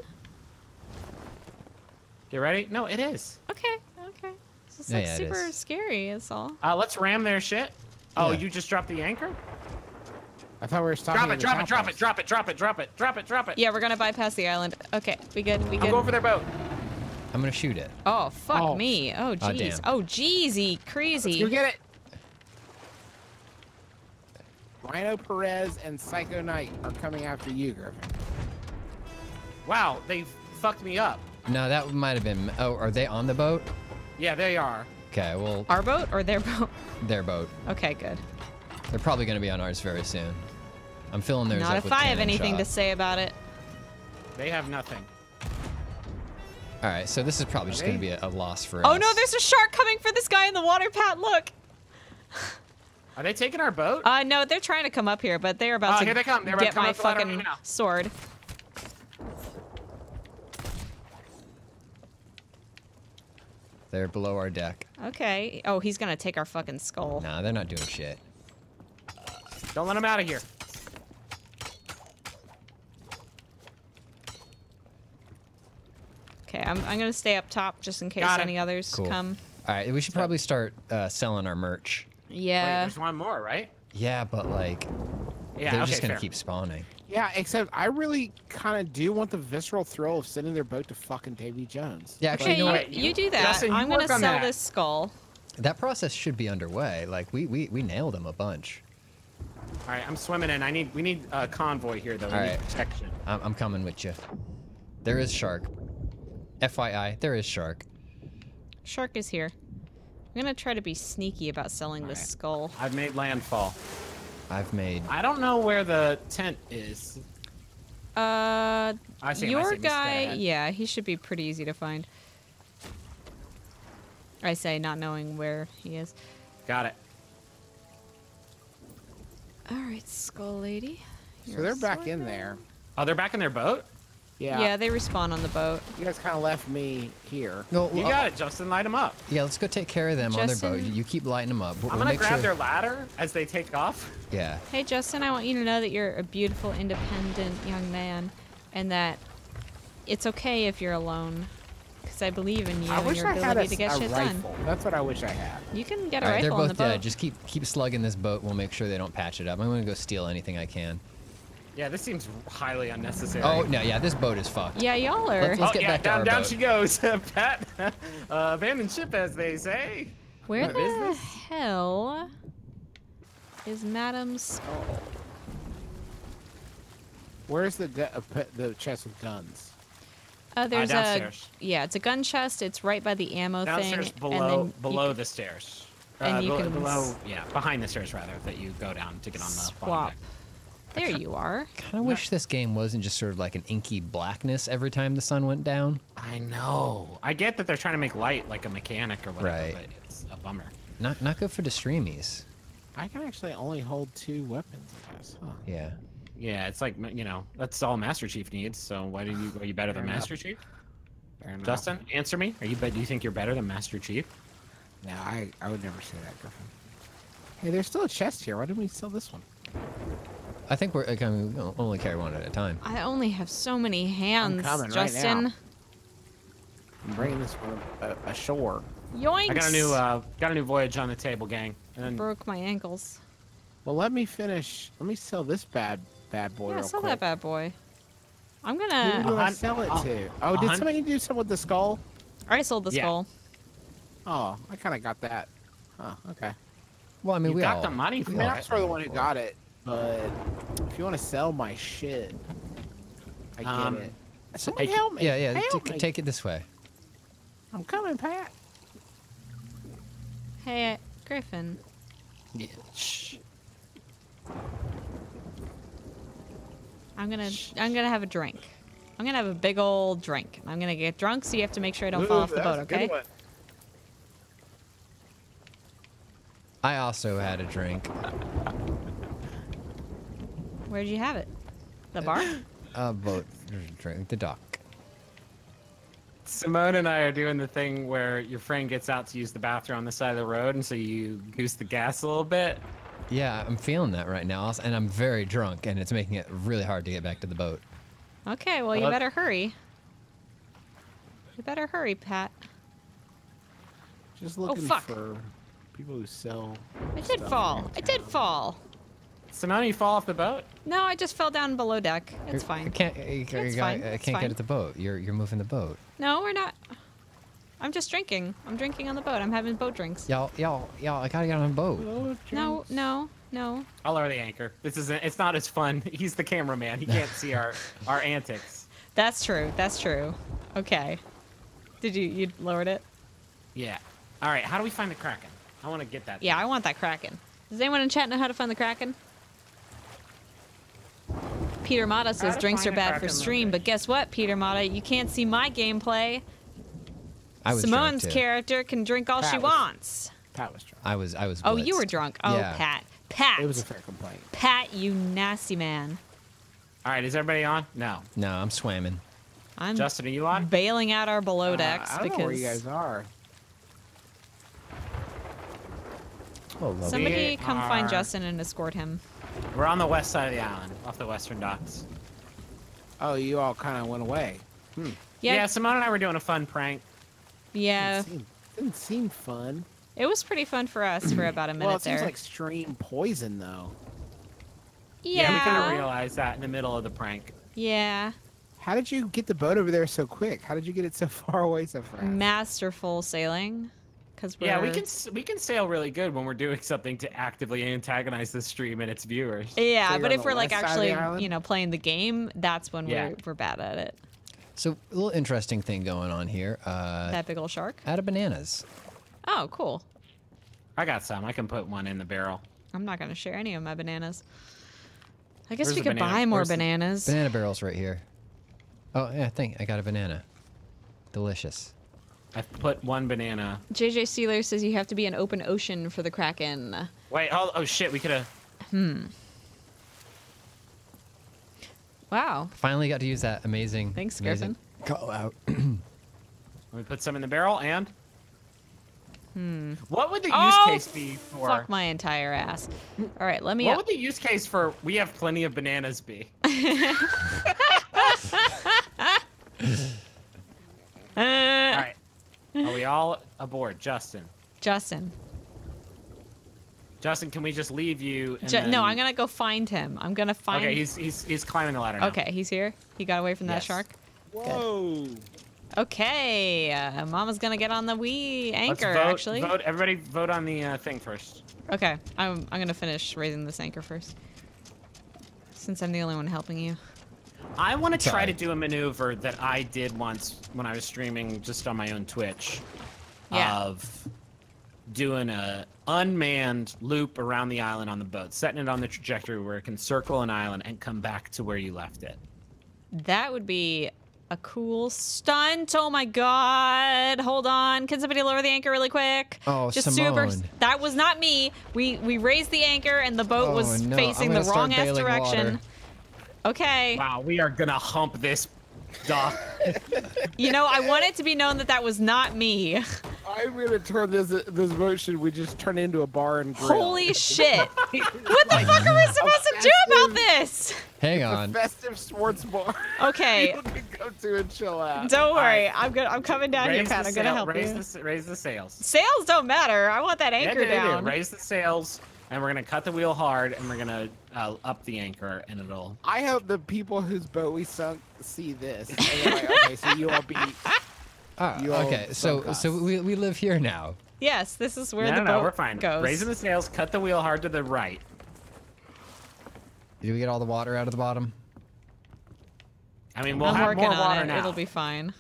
get ready. No, it is. Okay, okay. It's just Yeah, like yeah, super is. scary. That's all. Uh, let's ram their shit. Oh, Yeah. you just dropped the anchor? I thought we were stopping. Drop it, drop it, drop it, drop it, drop it, drop it, drop it, drop it. Yeah, we're gonna bypass the island. Okay, we good. We good. I'm good. going for their boat. I'm gonna shoot it. Oh fuck Oh. me. Oh Oh, jeez. Oh jeezy, crazy. You get it. Rhino Perez and Psycho Knight are coming after you, Griffin. Wow, they fucked me up. No, that might have been. Oh, are they on the boat? Yeah, they are. Okay. Well, Our boat or their boat? their boat. Okay, good. They're probably gonna be on ours very soon. I'm filling theirs Not up if I have cannon anything to say about it. They have nothing. All right. So this is probably just gonna be a, a loss for Oh us. Oh no, there's a shark coming for this guy in the water, Pat. Look. Are they taking our boat? Uh, no, they're trying to come up here, but they're about Oh, to here they come. They're about get to come my up the ladder fucking right now. sword. They're below our deck. Okay. Oh, he's gonna take our fucking skull. Nah, they're not doing shit. Don't let them out of here. Okay, I'm, I'm gonna stay up top just in case Got it. any others Cool. come. All right. We should probably start uh, selling our merch. Wait, Yeah. there's one more, right? Yeah, but like Yeah, they're okay, just gonna fair. keep spawning. Yeah, except I really kind of do want the visceral thrill of sending their boat to fucking Davy Jones. Yeah, actually, okay, you know you, what? you do that. Justin, you I'm gonna sell that. this skull. That process should be underway. Like we we, we nailed them a bunch. All right, I'm swimming in. I need. We need a convoy here, though. We All need protection. I'm, I'm coming with you. There is shark. FYI, there is shark. Shark is here. I'm gonna try to be sneaky about selling this Alright. skull. I've made landfall. I've made. I don't know where the tent is. Uh, I see him, I your see him, he's guy, yeah, he should be pretty easy to find. I say, not knowing where he is. Got it. All right, skull lady. So You're they're back in girl. there. Oh, they're back in their boat. Yeah. Yeah. they respawn on the boat. You guys kind of left me here. No, You uh, well, got it, Justin. Light them up. Yeah, let's go take care of them on their boat. You keep lighting them up. We'll, I'm gonna make grab sure. their ladder as they take off. Yeah. Hey, Justin, I want you to know that you're a beautiful, independent young man, and that it's okay if you're alone, because I believe in you I and wish your I had a, ability to get a shit rifle. done. That's what I wish I had. You can get a All right, they're rifle on both the boat. dead. Just keep keep slugging this boat. We'll make sure they don't patch it up. I'm gonna go steal anything I can. Yeah, this seems highly unnecessary. Oh no, yeah, this boat is fucked. Yeah, y'all are. Let's- let's- oh get yeah, back to down, our down boat. she goes, [laughs] Pat. uh, abandoned ship, as they say. Where What is the this? hell is Madam's skull? Where's the de- uh, the chest of guns? Uh, there's a downstairs. yeah, it's a gun chest. It's right by the ammo Downstairs, thing. below, and then below can the stairs. and uh, you below, can below, yeah, behind the stairs rather, that you go down to get on the swap. bottom deck. There you are. Kind of wish this game wasn't just sort of like an inky blackness every time the sun went down. I know. I get that they're trying to make light like a mechanic or whatever, Right. but it's a bummer. Not not good for the streamies. I can actually only hold two weapons. Guess. Huh. Yeah. Yeah, it's like you know that's all Master Chief needs. So why do you are you better than enough. Master Chief? Fair enough. Justin, answer me. Are you? be- Do you think you're better than Master Chief? No, I, I would never say that, Griffin. Hey, there's still a chest here. Why didn't we sell this one? I think we're. like, I mean, we only carry one at a time. I only have so many hands, coming right Justin. now. I'm bringing this one a- ashore. Yoinks! I got a new uh, got a new voyage on the table, gang. And then Broke my ankles. Well, let me finish. Let me sell this bad bad boy yeah, real sell quick. that bad boy. I'm gonna. do I sell it to? Oh, did somebody do something with the skull? I sold the Yeah. skull. Oh, I kind of got that. Oh, okay. Well, I mean, you we got all. the money I for mean, it. I'm sort of the one who got it, but if you want to sell my shit, I get Um, it. Somebody Hey, help me! Yeah, yeah. Help t- me. take it this way. I'm coming, Pat. Hey, Griffin. Yeah, shh. I'm gonna. I'm gonna have a drink. I'm gonna have a big old drink. I'm gonna get drunk, so you have to make sure I don't fall off the boat, okay? I also had a drink. Where'd you have it? The bar? [laughs] Uh, a boat drink. The dock. Simone and I are doing the thing where your friend gets out to use the bathroom on the side of the road, and so you goose the gas a little bit. Yeah, I'm feeling that right now, and I'm very drunk, and it's making it really hard to get back to the boat. Okay, well, you Well, better hurry. You better hurry, Pat. Just looking oh, fuck. for people who sell. I did fall. around I did town. Fall. Simone, you fall off the boat? No, I just fell down below deck. It's fine. You can't. You, you It's gotta- fine, I it's can't fine. get at the boat. You're you're moving the boat. No, we're not. I'm just drinking. I'm drinking on the boat. I'm having boat drinks. Y'all, y'all, y'all. I gotta get on a boat. No, no, no. I'll lower the anchor. This isn't. It's not as fun. [laughs] He's the cameraman. He can't see our [laughs] our antics. That's true. That's true. Okay. Did you you lowered it? Yeah. All right. How do we find the kraken? I want to get that. Yeah, I want that kraken. Does anyone in chat know how to find the kraken? Peter Mata says drinks are bad for stream, but guess what, Peter Mata? You can't see my gameplay. I was Simone's too. character can drink all she was- wants. Pat was drunk. I was. I was. Oh, you were drunk. Oh, Yeah. Pat. Pat. It was a fair complaint. Pat, you nasty man. All right. Is everybody on? No. No, I'm swimming. I'm Justin, are you on? bailing out our below Uh, decks I don't because know where you guys are. Oh, somebody We come find Justin and escort him. We're on the west side of the island, off the western docks. Oh, you all kind of went away. Hmm. Yeah. Yeah, Simone and I were doing a fun prank. yeah. Didn't seem, didn't seem fun. It was pretty fun for us for about a minute well, it there. seems like stream poison though. yeah, we kind of realized that in the middle of the prank. yeah. How did you get the boat over there so quick? How did you get it so [laughs] far away so fast? Masterful sailing, because we're Yeah, we can we can sail really good when we're doing something to actively antagonize the stream and its viewers. Yeah, So but if we're like west side of the actually, you know, playing the game, that's when Yeah. we're we're bad at it. So a little interesting thing going on here. Uh, that big old shark. out of bananas. Oh, cool. I got some. I can put one in the barrel. I'm not gonna share any of my bananas. I guess Where's we could banana? buy more Where's the- bananas. Banana barrels right here. Oh yeah, I think I got a banana. Delicious. I've put one banana. JJ Sealer says you have to be an open ocean for the kraken. Wait, oh, oh shit, we could have. Hmm. Wow. Finally got to use that amazing. Thanks, amazing Call out. [clears throat] Let me put some in the barrel and. Hmm. What would the use Oh, case be for? Fuck my entire ass. All right, let me. what would the use case for we have plenty of bananas be? [laughs] [laughs] [laughs] Uh, All right. Are we all aboard? Justin. Justin. Justin, can we just leave you? And Ju- then- No, I'm gonna go find him. I'm gonna find. Okay, he's he's he's climbing the ladder now. Okay, he's here. He got away from that Yes. shark. Whoa! Okay, uh, Mama's gonna get on the wee Let's anchor. vote, actually. vote. Everybody vote on the uh, thing first. Okay, I'm I'm gonna finish raising this anchor first, since I'm the only one helping you. I want to try Sorry. to do a maneuver that I did once when I was streaming just on my own Twitch. Yeah. Of doing a unmanned loop around the island on the boat, setting it on the trajectory where it can circle an island and come back to where you left it. That would be a cool stunt. Oh my god! Hold on. Can somebody lower the anchor really quick? Oh, Just super. Simone. That was not me. We we raised the anchor and the boat Oh, was no, facing the wrong ass direction. water. Okay. Wow, we are gonna hump this dock. [laughs] You know, I want it to be known that that was not me. I I'm gonna turn this this boat. Should we just turn it into a bar and grill? Holy [laughs] shit! [laughs] What the fuck are we supposed to do about this? Hang A on. festive sports bar. Okay, you can go to and chill out. don't worry. Alright. I'm gonna I'm coming down here, raise Pat. the I'm gonna sail- help raise you. The, s- raise the sails. Sails don't matter. I want that Yeah, anchor they do. down. Raise the sails, and we're gonna cut the wheel hard, and we're gonna uh, up the anchor, and it'll. I hope the people whose boat we sunk see this. Like, okay, so you all be. Ah, [laughs] You all okay, so sunk so we, we live here now. Yes, this is where no, the no, boat no, we're fine. goes. Raising the sails, cut the wheel hard to the right. Did we get all the water out of the bottom? I mean, we'll I'm have working more on water it. now. It'll be fine.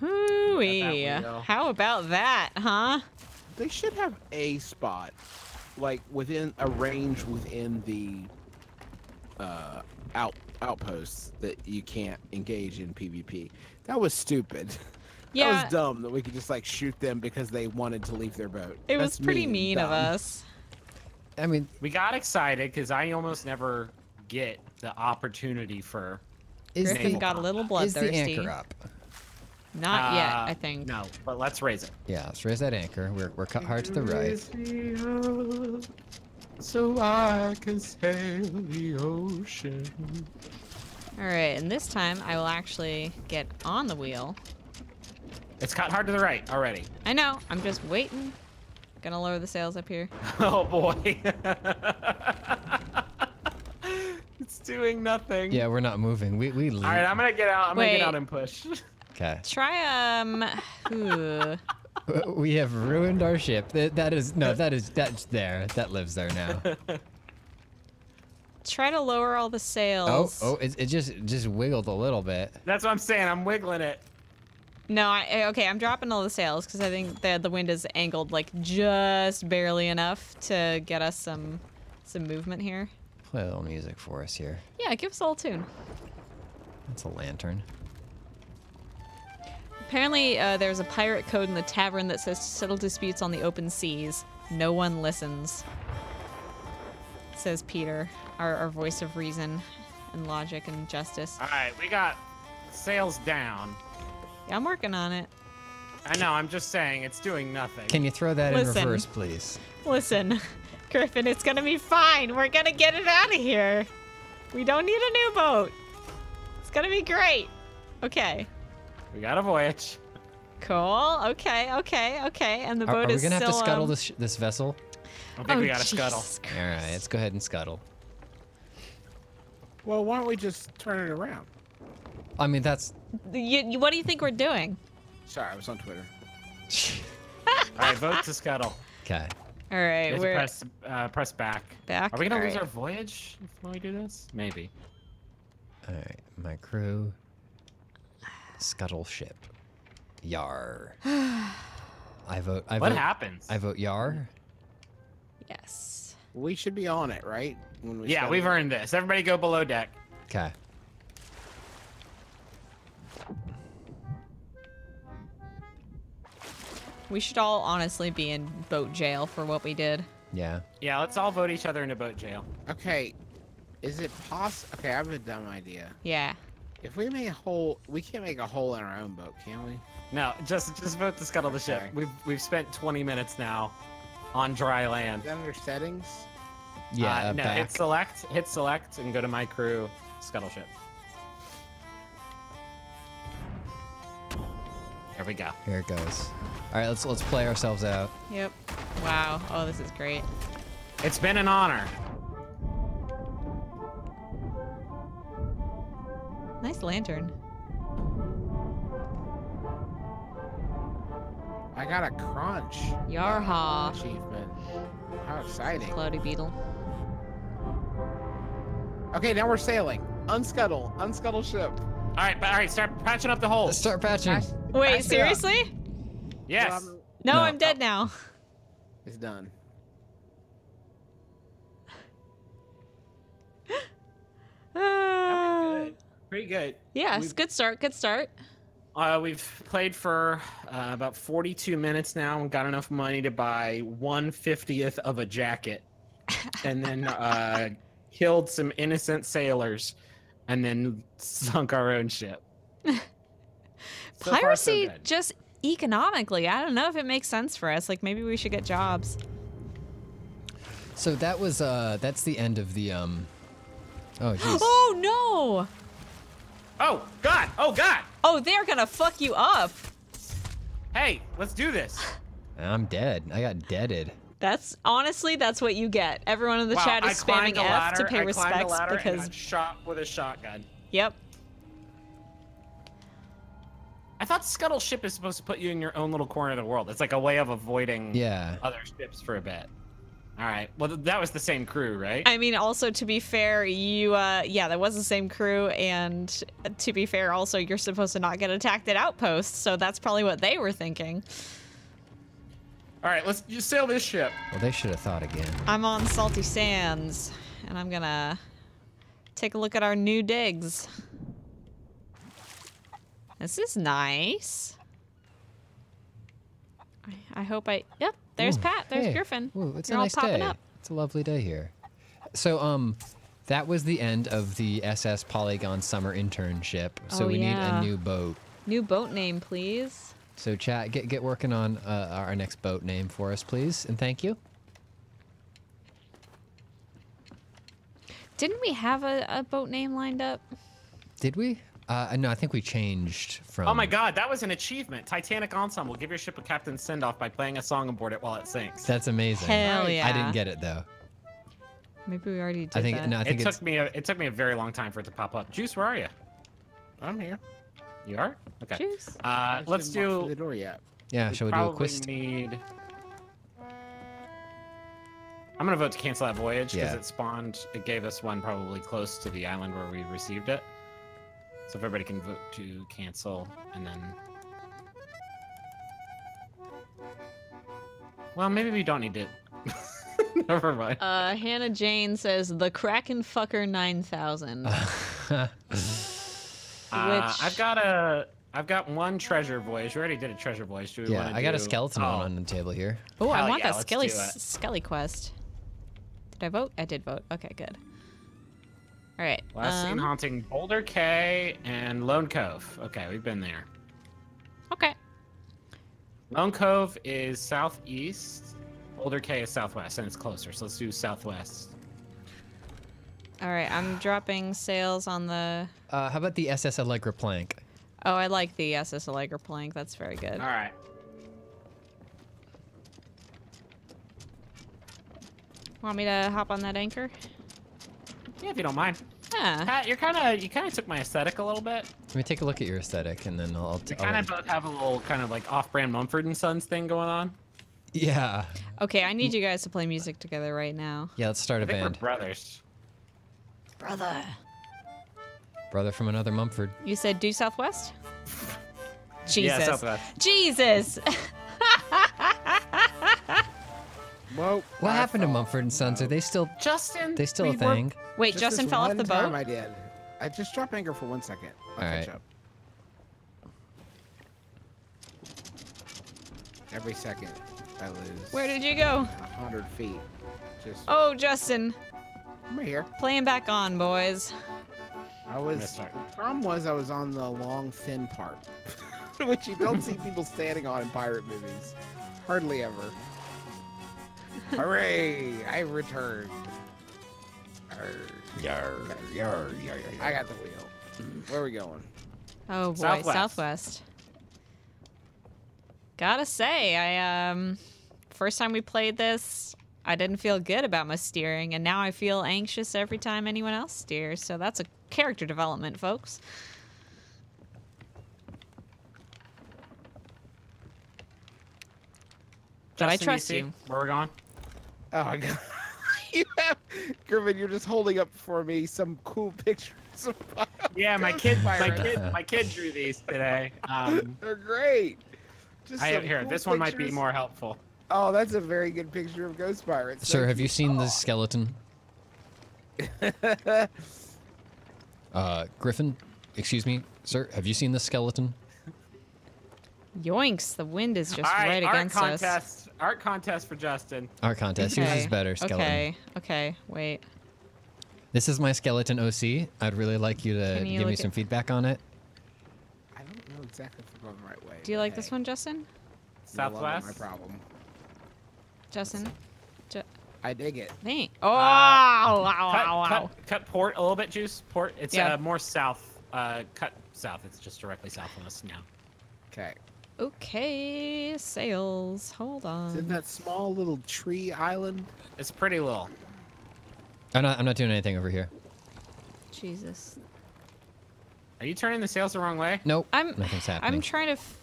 Hooey. How about that, huh? They should have a spot, like within a range within the uh, out outposts that you can't engage in PvP. That was stupid. Yeah, [laughs] That was dumb that we could just like shoot them because they wanted to leave their boat. it was pretty and mean of us. I mean, We got excited because I almost never get the opportunity for. is Griffin the, got a little is the anchor up? Not yet, Uh, I think. No, but let's raise it. Yeah, let's raise that anchor. We're, we're cut hard to the right. So I can sail the ocean. All right, and this time I will actually get on the wheel. It's cut hard to the right already. I know. I'm just waiting. Gonna lower the sails up here. [laughs] Oh boy. [laughs] it's doing nothing. Yeah, we're not moving. We we leave. All right, I'm gonna get out. I'm gonna get out and push. [laughs] Okay. Try um. ooh. [laughs] We have ruined our ship. That, that is no, that is that's there. That lives there now. [laughs] Try to lower all the Oh, sails. oh, it, it just just wiggled a little bit. That's what I'm saying. I'm wiggling it. No, I eh, okay. I'm dropping all the sails because I think the the wind is angled like just barely enough to get us some some movement here. Play a little music for us here. Yeah, give us a little tune. That's a lantern. Apparently, uh, there's a pirate code in the tavern that says to settle disputes on the open seas. No one listens. Says Peter, our, our voice of reason and logic and justice. All right, we got sails down. Yeah, I'm working on it. I know. I'm just saying it's doing nothing. Can you throw that in reverse, please? Listen, [laughs] Griffin, it's gonna be fine. We're gonna get it out of here. We don't need a new boat. It's gonna be great. Okay. We got a voyage. Cool. Okay. Okay. Okay. And the Are, boat are we is gonna still. have to scuttle um, this this vessel? I think oh, we got to scuttle. Jesus All right, let's go ahead and scuttle. Well, why don't we just turn it around? I mean, that's You, you- what do you think we're doing? Sorry, I was on Twitter. [laughs] All right, vote to scuttle. okay. All right, You right, have to we're press uh, press back. back. Are we gonna All lose right. our voyage when we do this? Maybe. All right, my crew. Scuttle ship. Yar. [sighs] I vote. I what vote. happens? I vote Yar. Yes. We should be on it, right? When we yeah, start we've it. earned this. Everybody go below deck. Okay. We should all honestly be in boat jail for what we did. Yeah. Yeah, let's all vote each other into boat jail. Okay, is it possible? Okay, I have a dumb idea. Yeah. If we make a hole, we can't make a hole in our own boat, can we? No, just just vote to scuttle the ship. We've we've spent 20 minutes now on dry land. Is that under settings? Yeah. Uh, uh, no, back. hit select, hit select, and go to my crew, scuttle ship. There we go. Here it goes. All right, let's let's play ourselves out. Yep. Wow. Oh, this is great. It's been an honor. Nice lantern. I got a crunch. Yarha. Achievement. How exciting. Cloudy beetle. Okay, now we're sailing. Unscuttle. Unscuttle ship. All right, but, all right, start patching up the holes. Let's start patching. Patch- Wait, patch seriously? Yes. Um, No, No. I'm dead now. It's done. [sighs] Uh, Pretty good. yes, We've- good start. Good start. Uh, we've played for uh, about 42 minutes now and got enough money to buy one fiftieth of a jacket, [laughs] and then uh, killed some innocent sailors and then sunk our own ship. [laughs] So far, so Piracy, just economically, I don't know if it makes sense for us. Like maybe we should get jobs. So that was uh that's the end of the um Oh jeez. [gasps] Oh no! Oh God! Oh God! Oh, they're gonna fuck you up. Hey, let's do this. I'm dead. I got deaded. That's honestly, that's what you get. Everyone in the Wow, chat is climbed spamming F ladder, to pay I climbed a respects ladder and because, got shot with a shotgun. yep. I thought scuttle ship is supposed to put you in your own little corner of the world. It's like a way of avoiding Yeah. other ships for a bit. All right. Well, th- that was the same crew, right? I mean, also to be fair, you, uh, yeah, that was the same crew, and to be fair, also you're supposed to not get attacked at outposts, so that's probably what they were thinking. All right. Let's you sail this ship. Well, they should have thought again. I'm on Salty Sands, and I'm gonna take a look at our new digs. This is nice. I, I hope I. Yep, there's Ooh, Pat. There's hey. Griffin. Ooh, it's You're a nice day. up. It's a lovely day here. So um that was the end of the SS Polygon summer internship. So Oh, we yeah. need a new boat. New boat name, please. So chat, get get working on uh, our next boat name for us, please, and thank you. Didn't we have a, a boat name lined up? Did we? Uh, no, I think we changed from. Oh my God, that was an achievement. Titanic Ensemble. Give your ship a captain send off by playing a song aboard it while it sinks. That's amazing. Hell yeah. I didn't get it though. Maybe we already did I think that. no, I think it it's took me a it took me a very long time for it to pop up. Juice, where are you? I'm here. You are? Okay. Juice. Uh, I let's just didn't walk through do. the door yet. yeah. Shall we do a probably quest? need. I'm gonna vote to cancel that voyage because Yeah. it spawned. It gave us one probably close to the island where we received it. So if everybody can vote to cancel, and then. Well, maybe we don't need to. [laughs] Never mind. Uh, Hannah Jane says the Kraken Fucker 9000. [laughs] Uh, which- I've got a. I've got one treasure voyage. We already did a treasure voyage. Do we yeah, wanna I got a skeleton oh, one on the table here. Oh, I want yeah, that Skelly. Skelly quest. Did I vote? I did vote. Okay, good. All right. Last seen um, haunting Boulder Cay and Lone Cove. Okay, we've been there. okay. Lone Cove is southeast. Boulder Cay is southwest, and it's closer. So let's do southwest. All right. I'm dropping sails on the. Uh, how about the SS Allegra plank? Oh, I like the SS Allegra plank. That's very good. All right. Want me to hop on that anchor? Yeah, if you don't mind. Yeah. Pat, you're kind of you kind of took my aesthetic a little bit. Let me take a look at your aesthetic, and then I'll. We kind of both have a little kind of like off-brand Mumford and Sons thing going on. yeah. Okay, I need you guys to play music together right now. Yeah. Let's start I a think band. we're brothers. Brother. Brother from another Mumford. You said due southwest? [laughs] Jesus. Yeah, southwest. Jesus. [laughs] Whoa. What I happened to. Mumford and Sons? Are they still? Justin, They still a we were- thing? Wait, Just Justin fell off the boat? I did. I just dropped anchor for one second. I'll All catch right. up. Every second I lose Where did you go? a hundred feet. Just Oh, Justin. I'm right here. Playing back on, boys. I was. The problem was I was on the long thin part, [laughs] which you don't see people standing on in pirate movies. Hardly ever. Hooray! I returned. Arr. Yar, yar, yar, I got the wheel. Where are we going? Oh boy, Southwest. Southwest. Gotta say, I um, first time we played this, I didn't feel good about my steering, and now I feel anxious every time anyone else steers. So that's a character development, folks. But I Justin, trust see you. Where we're going? Oh my god. [laughs] you have Griffin, you're just holding up for me some cool pictures of [laughs] Yeah, my kid, my kid, my kid drew these today. Um, [laughs] They're great. Just I some here. cool This one might be more helpful. Oh, that's a very good picture of Ghost Pirates. Sir, Thank have you seen the skeleton? Uh, Griffin, excuse me, sir, have you seen the skeleton? Yoinks! The wind is just All right, right art against us. Contest. Art contest for Justin. Art contest. Yours is better, skeleton. Okay. Okay. Wait. This is my skeleton OC. I'd really like you to you give me some feedback on it. I don't know exactly if we're going the right way. Do you but like this one, Justin? no Southwest. My problem. Justin? Ju- I dig it. Thank. Oh, wow, wow, Cut, wow, wow. cut, cut port a little bit, juice. Port. It's Yeah. uh, more south. Uh, cut south. It's just directly south of us now. Okay. Okay, sails. Hold It's in on. that small little tree island. It's pretty little. I'm not. I'm not doing anything over here. Jesus. Are you turning the sails the wrong way? Nope. I'm Nothing's happening. I'm trying to f-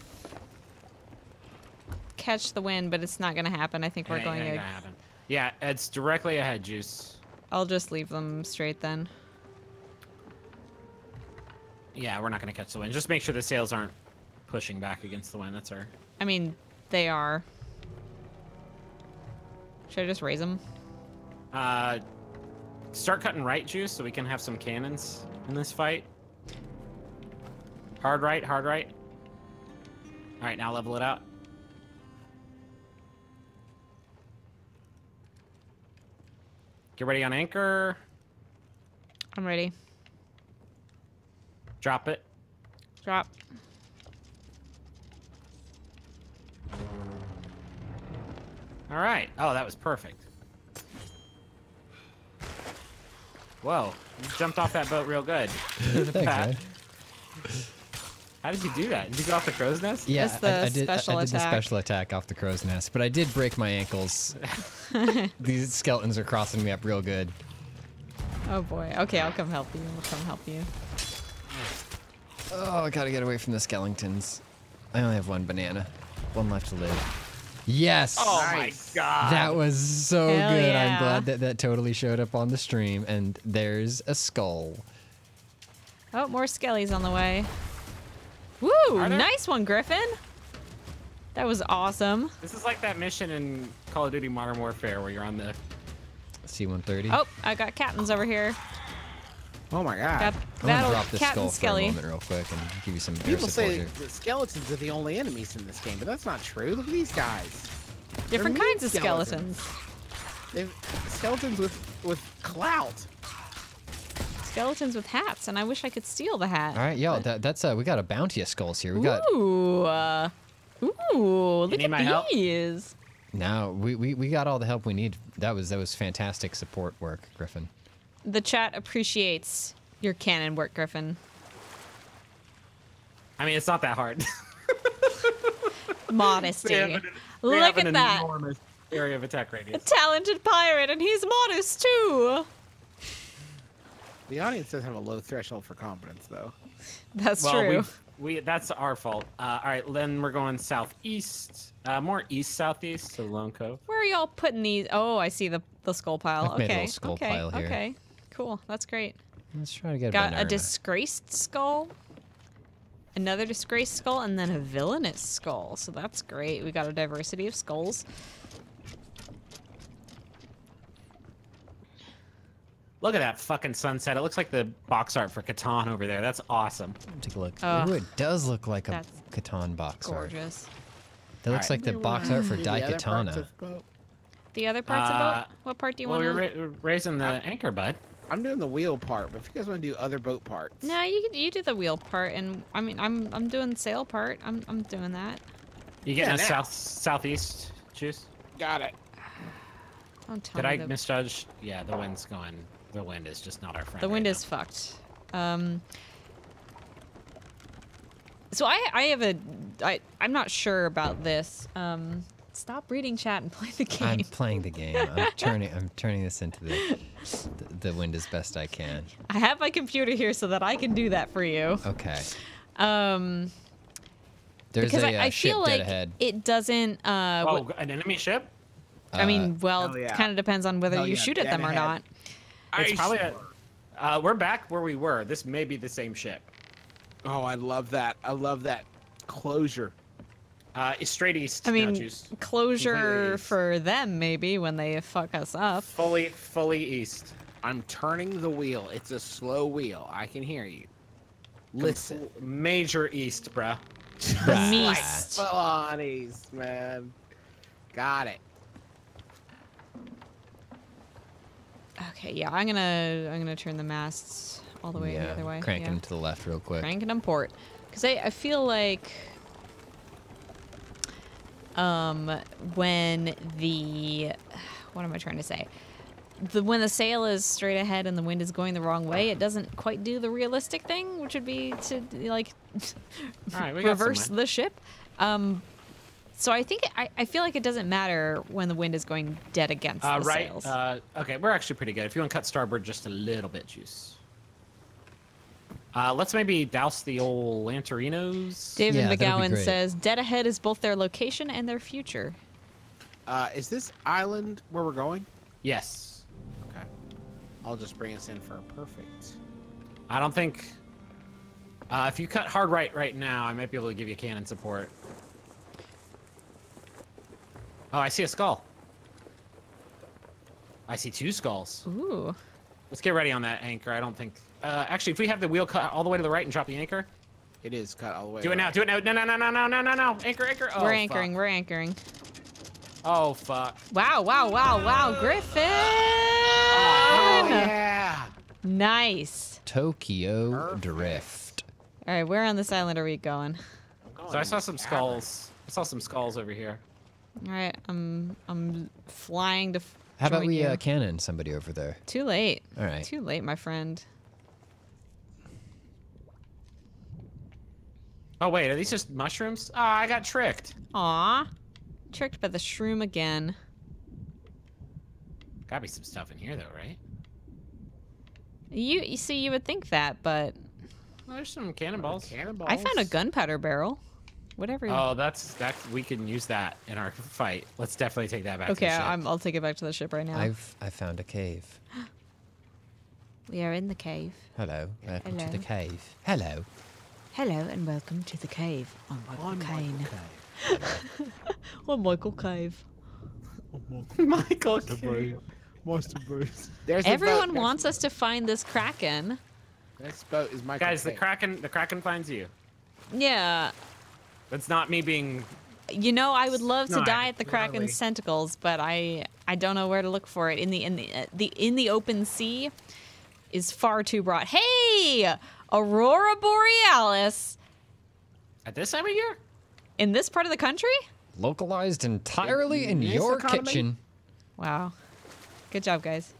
catch the wind, but it's not gonna happen. I think we're ain't- going it ain't to. gonna happen. Yeah, it's directly ahead, juice. I'll just leave them straight then. Yeah, we're not gonna catch the wind. Just make sure the sails aren't pushing back against the wind. That's our. I mean, they are. Should I just raise them? Uh, start cutting right, juice, so we can have some cannons in this fight. Hard right, hard right. All right, now level it out. Get ready on anchor. I'm ready. Drop it. Drop. All right. Oh, that was perfect. Whoa, you jumped off that boat real good. [laughs] [laughs] Thanks, How did you do that? Did you go off the crow's nest? Yeah, It's I- the I, did. Special I did the special attack off the crow's nest, but I did break my ankles. [laughs] These skeletons are crossing me up real good. Oh boy. Okay, I'll come help you. I'll come help you. Oh, I gotta get away from the skeletons. I only have one banana. One left to live. Yes! Oh Nice. my god. That was so Hell good. yeah. I'm glad that that totally showed up on the stream. And there's a skull. Oh, more skellies on the way. Woo! Nice one, Griffin. That was awesome. This is like that mission in Call of Duty Modern Warfare where you're on the. C-130. Oh, I got captains over here. Oh my god. Got I'm gonna that'll drop this Captain skull for a moment real quick and give you some air People say here. that skeletons are the only enemies in this game, but that's not true. Look at these guys. Different They're kinds of skeletons. skeletons. They've skeletons with with clout. Skeletons with hats, and I wish I could steal the hat. All right, yo, that, that's uh, we got a bounty of skulls here. We got Ooh. Uh, ooh. Look at my help? these. now we, we we got all the help we need. That was that was fantastic support work, Griffin. The chat appreciates your cannon work, Griffin. I mean, it's not that hard. [laughs] Modesty. They have an- they Look have at an that. enormous area of attack radius. A talented pirate, and he's modest too. The audience does have a low threshold for confidence, though. That's well, true. we've- we that's our fault. Uh, all right, then we're going southeast, uh, more east southeast to Lone Cove. Where are y'all putting these? Oh, I see the the skull pile. I've made a okay. little skull okay. pile here. Okay. Cool. That's great. Let's try to get Got a banana. disgraced skull, another disgraced skull, and then a villainous skull. So that's great. We got a diversity of skulls. Look at that fucking sunset. It looks like the box art for Catan over there. That's awesome. Take a look. Ugh. Ooh, it does look like a That's Catan box art. Gorgeous. That looks Alright. like the box art for Do the other parts Daikatana. of the boat? The other parts Uh, about what part do you well, want we're, to? ra- we're raising the anchor, bud. I'm doing the wheel part, but if you guys want to do other boat parts, No, you can- you do the wheel part, and I mean I'm I'm doing sail part. I'm I'm doing that. You getting Yeah, us now. south southeast, juice? got it. Don't tell Did me I the, misjudge? Yeah, the wind's going. The wind is just not our friend. the wind right is fucked. Um. So I I have a I I'm not sure about this. Um. Stop reading chat and play the game. I'm playing the game. I'm [laughs] turning. I'm turning this into the, the the wind as best I can. I have my computer here so that I can do that for you. Okay. Um. There's because a I, uh, I ship feel dead like ahead. it doesn't. Uh. Oh, what- an enemy ship? I mean, well, hell it yeah. kind of depends on whether Hell you yeah, shoot at dead them or ahead. not. It's Ice probably. A, uh, we're back where we were. This may be the same ship. Oh, I love that. I love that closure. Uh, it's straight east. I mean, juice. closure for them maybe when they fuck us up. fully, fully east. I'm turning the wheel. It's a slow wheel. I can hear you. Listen. Major east, bruh. The Right. Full on east, man. Got it. Okay. Okay, yeah, I'm gonna I'm gonna turn the masts all the way yeah, the other way. cranking yeah. to the left real quick. cranking them port because I, I feel like um when the what am i trying to say the when the sail is straight ahead and the wind is going the wrong way it doesn't quite do the realistic thing which would be to like All right, we got some reverse the ship um so i think I, I feel like it doesn't matter when the wind is going dead against Uh, the right. sails Uh, okay, we're actually pretty good. If you want to cut starboard just a little bit, juice. Uh, let's maybe douse the old Lanterinos. david Yeah, mcgowan says dead ahead is both their location and their future Uh, is this island where we're going? Yes. Okay. I'll just bring us in for a perfect. I don't think. Uh, if you cut hard right right now, I might be able to give you cannon support. Oh, I see a skull. I see two skulls. ooh Let's get ready on that anchor. I don't think. Uh, actually, if we have the wheel cut all the way to the right and drop the anchor, It is cut all the way. do it now. Do it now. No, no, no, no, no, no, no, no. Anchor, anchor. Oh, we're fuck. anchoring we're anchoring Oh fuck. Wow, wow, wow, wow, Griffin! Oh yeah. Nice. Tokyo Perfect. Drift. All right, where on this island are we going? Going So I saw some cavern. skulls. I saw some skulls over here. All right, I'm I'm flying to. f- How about we you. uh, cannon somebody over there? Too late. All right. Too late, my friend. Oh wait, are these just mushrooms? Ah, I got tricked. Aw, tricked by the shroom again. Gotta be some stuff in here though, right? You you see, you would think that, but Oh, there's some cannonballs. Cannonballs. I found a gunpowder barrel. Whatever. Oh, that's that. We can use that in our [laughs] fight. Let's definitely take that back. okay, to the ship. I'm, I'll take it back to the ship right now. I've I found a cave. [gasps] We are in the cave. Hello, welcome to the cave. Hello. Hello and welcome to the cave. I'm Michael On Caine. Michael I'm Michael [laughs] Cave. [laughs] Michael. Monster Bruce. There's Everyone boat. wants us to find this kraken. Next boat is Michael. Guys, the kraken. The kraken finds you. Yeah, That's not me being. you know, I would love to Snide, die at the literally. kraken's tentacles, but I I don't know where to look for it in the in the uh, the in the open sea is far too broad. Hey, aurora borealis At this time of year? in this part of the country? Localized entirely in this your economy? kitchen. Wow, good job, guys.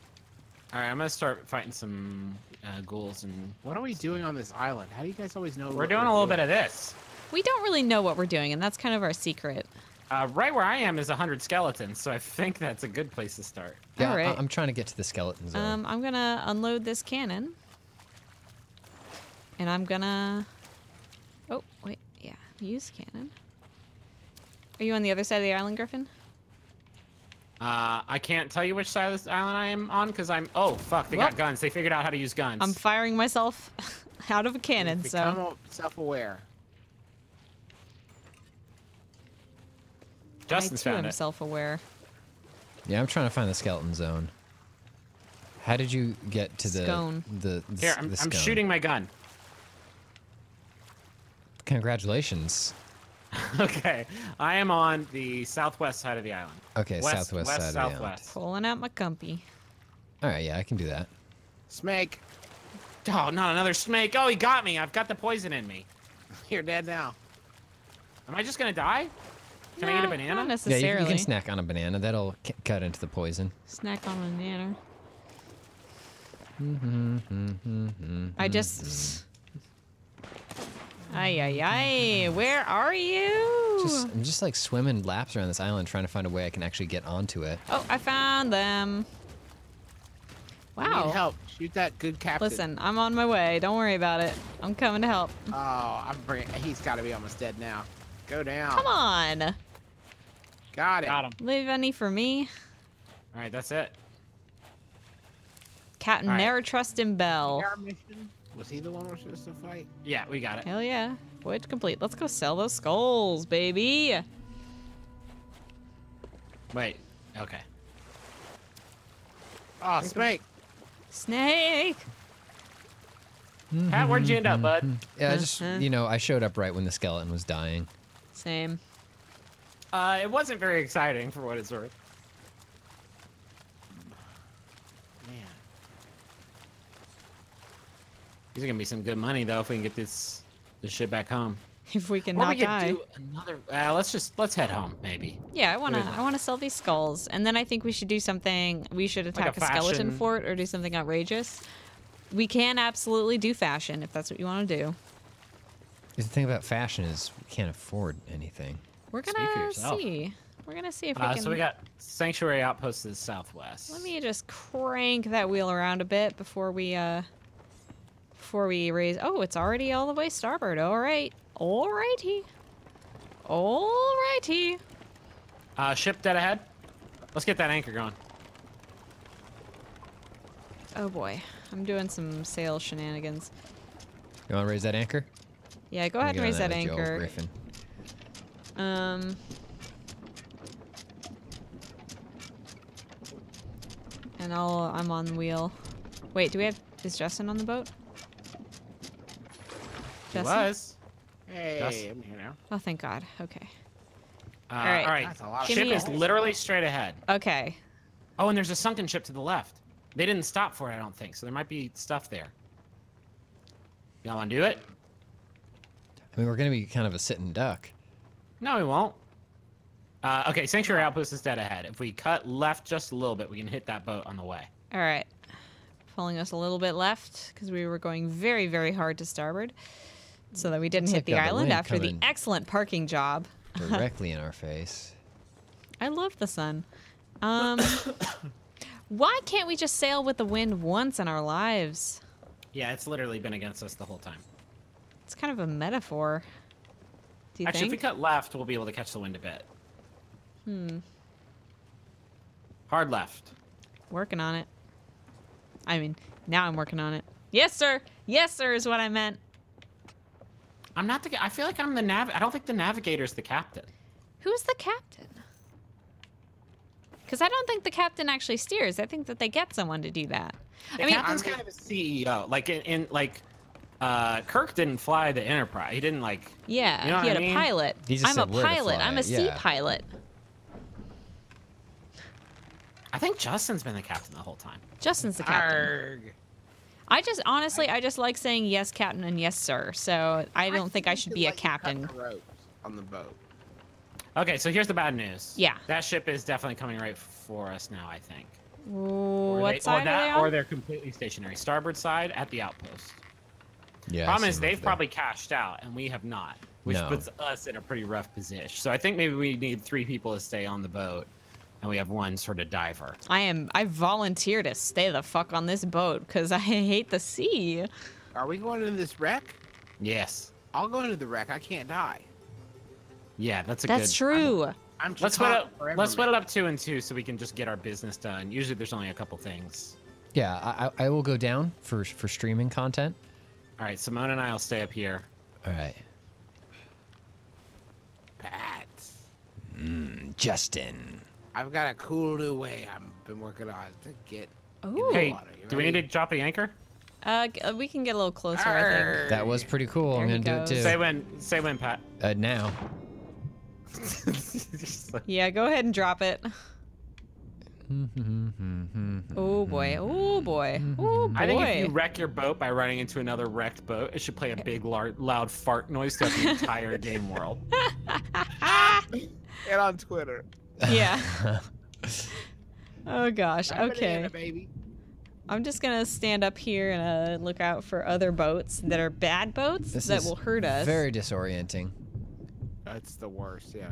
All right, I'm gonna start fighting some uh, ghouls, and What are we doing on this island? How do you guys always know? we're what doing a little bit of this. We don't really know what we're doing, and that's kind of our secret. Uh, right where I am is 100 skeletons, so I think that's a good place to start. Yeah, I- Alright. I'm trying to get to the skeleton zone. Um, I'm gonna unload this cannon, and I'm gonna. Oh wait, yeah, use cannon. Are you on the other side of the island, Griffin? Uh, I can't tell you which side of this island I am on because I'm. Oh fuck! They got guns. They figured out how to use guns. I'm firing myself [laughs] out of a cannon, Become so self-aware. Justin's I too found am it. self-aware. yeah, I'm trying to find the skeleton zone. How did you get to the Scone. the, the Here, s- I'm, the I'm shooting my gun. Congratulations. [laughs] okay, I am on the southwest side of the island. Okay, West, southwest west, side of the island. southwest. Pulling out my compy. All right, yeah, I can do that. Snake. Oh, not another snake! Oh, he got me! I've got the poison in me. you're dead now. Am I just gonna die? Can I eat a Nah, banana? Not Yeah, necessarily. you, you can snack on a banana. That'll c- cut into the poison. Snack on a banana. Mm-hmm, mm-hmm, mm-hmm I just. Mm-hmm. Ay ay ay! Where are you? Just, I'm just like swimming laps around this island trying to find a way I can actually get onto it. Oh, I found them. We need Wow. help. Shoot that good captain. Listen, I'm on my way. Don't worry about it. I'm coming to help. Oh, I'm bringing. He's got to be almost dead now. Go down. Come on. Got it. Got him. Leave any for me. All right, that's it. Captain All right. never trust in Bell. Our mission. Was he the one we're supposed to fight? Yeah, we got it. Hell yeah. Voyage complete. Let's go sell those skulls, baby. Wait. Okay. Oh, snake. Snake. Pat, where'd you end up, bud? [laughs] Yeah, I just Uh-huh. you know, I showed up right when the skeleton was dying. Same. Uh, it wasn't very exciting for what it's worth. Man. These are gonna be some good money though if we can get this this shit back home. [laughs] If we can Or not we could die. do another. Uh, let's just let's head home maybe. Yeah, I wanna? I wanna sell these skulls, and then I think we should do something. We should a attack a, skeleton fort or do something outrageous. We can absolutely do fashion if that's what you want to do. The thing about fashion is we can't afford anything. We're gonna see. We're gonna see if we Uh, can. so we got sanctuary outpost to the southwest. Let me just crank that wheel around a bit before we uh before we raise. Oh, it's already all the way starboard. All right, all righty, all righty. Uh, ship dead ahead. Let's get that anchor going. Oh boy, I'm doing some sail shenanigans. You want to raise that anchor? Yeah, go ahead and raise that with Joe anchor. Griffin. Um. And I'll I'm on the wheel. Wait, do we have is Justin on the boat? He Justin? was. Hey, Dust. I'm here now. Oh, thank God. Okay. Uh, All right. All right. That's a lot Give Ship is literally straight ahead. Okay. Oh, and there's a sunken ship to the left. They didn't stop for it, I don't think. So there might be stuff there. Y'all want to do it? I mean, we're gonna be kind of a sitting duck. No, we won't. Uh, okay, sanctuary outpost is dead ahead. If we cut left just a little bit, we can hit that boat on the way. All right. Pulling us a little bit left because we were going very, very hard to starboard, so that we didn't Looks hit like the got the island after the excellent parking job. Directly in [laughs] our face. I love the sun. Um, [coughs] why can't we just sail with the wind once in our lives? Yeah, it's literally been against us the whole time. It's kind of a metaphor. Do you Actually, if we cut left, we'll be able to catch the wind a bit. Hmm. Hard left. Working on it. I mean, now I'm working on it. Yes, sir. Yes, sir, is what I meant. I'm not the. ga- I feel like I'm the nav. I don't think the navigator's the captain. Who's the captain? Because I don't think the captain actually steers. I think that they get someone to do that. The I mean, captain's kind of a CEO. Like in, in like, uh, Kirk didn't fly the Enterprise. He didn't like. yeah, You know he had I a mean? pilot. He just I'm a said where pilot. I'm a sea yeah. pilot. I think Justin's been the captain the whole time. Justin's the captain. Arg. I just honestly, I just like saying yes, captain, and yes, sir. So I don't think I should could be a let cut captain. the ropes on the boat. Okay, so here's the bad news. Yeah. That ship is definitely coming right for us now. I think. Ooh, Or what they, side or that, are they on? Or they're completely stationary. Starboard side at the outpost. Yeah. Problem is they've probably cashed out and we have not, which No. puts us in a pretty rough position. So I think maybe we need three people to stay on the boat, and we have one sort of diver. I am. I volunteer to stay the fuck on this boat because I [laughs] hate the sea. Are we going into this wreck? Yes. I'll go into the wreck. I can't die. Yeah, that's a That's good. true. I'm Let's split Chakotay it. forever, Let's split it up two and two so we can just get our business done. Usually there's only a couple things. Yeah, I, I I will go down for for streaming content. All right, Simone and I will stay up here. All right. Pat. Hmm, Justin. I've got a cool new way I've been working on to get. Ooh. Hey, water, you do we need to drop the anchor? Uh, uh, we can get a little closer. I think. That was pretty cool. I'm gonna he do it goes. Say too. when. Say when, Pat. Uh, now. [laughs] Yeah, go ahead and drop it. [laughs] Oh boy. Oh boy. Oh boy. I think if you wreck your boat by running into another wrecked boat, it should play a big, loud fart noise throughout the entire [laughs] game world. Get on Twitter. Yeah. [laughs] [laughs] Oh gosh. I'm Okay. banana, baby. I'm just gonna stand up here and uh, look out for other boats that are bad boats This that is will hurt us. Very disorienting. That's the worst. Yeah.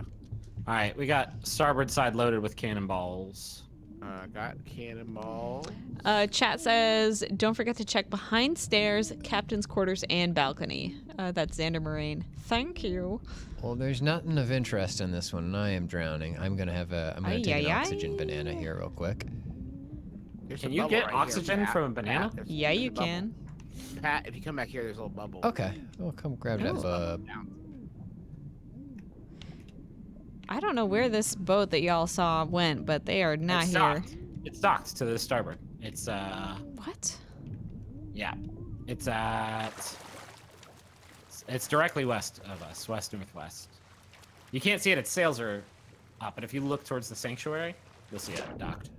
All right, we got starboard side loaded with cannonballs. Uh, got cannonball. Uh, chat says, don't forget to check behind stairs, captain's quarters, and balcony. Uh, that's Xander Moraine. Thank you. Well, there's nothing of interest in this one, and I am drowning. I'm gonna have a. I'm gonna Ay, take an oxygen ay. banana here real quick. There's Can you get right oxygen Pat. from a banana? Pat, there's- Yeah, there's you can. Pat, if you come back here, there's a little bubble. Okay. Well, come grab that There's a bubble bub. I don't know where this boat that y'all saw went, but they are not it's here. docked. It's docked to the starboard. It's uh, What? yeah, it's at. It's- It's directly west of us, west northwest. You can't see it; its sails are up. But if you look towards the sanctuary, you'll see it docked.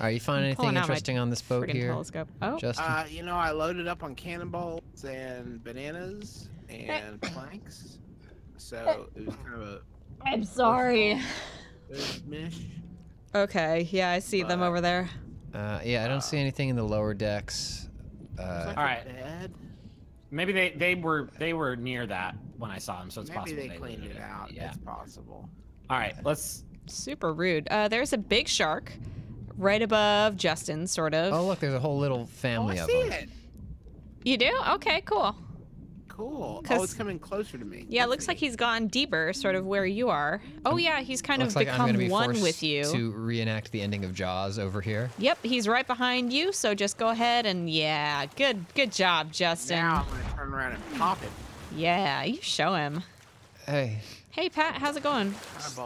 Are you finding anything pulling out my interesting on this boat here, telescope. Oh, Justin? Uh, you know, I loaded up on cannonballs and bananas and planks, so it was kind of a I'm sorry. mish. Okay, yeah, I see them over there. Uh, yeah, I don't see anything in the lower decks. There's Uh, like All a right. bed. Maybe they they were they were near that when I saw them, so it's Maybe possible they they cleaned it out. Yeah. It's possible. All right. Let's. Super rude. Uh, there's a big shark right above Justin, sort of. oh, look, there's a whole little Oh, family I of see them. it. You do? Okay, cool. Cool. 'Cause- Oh, it's coming closer to me. Yeah, it That's looks like he's gone deeper, sort of where you are. Oh yeah, he's kind Looks of like I'm become gonna be one forced with you. to reenact the ending of Jaws over here. Yep, he's right behind you, so just go ahead and yeah, good good job, Justin. Now I'm gonna turn around and pop it. Yeah, you show him. Hey, Hey Pat, how's it going?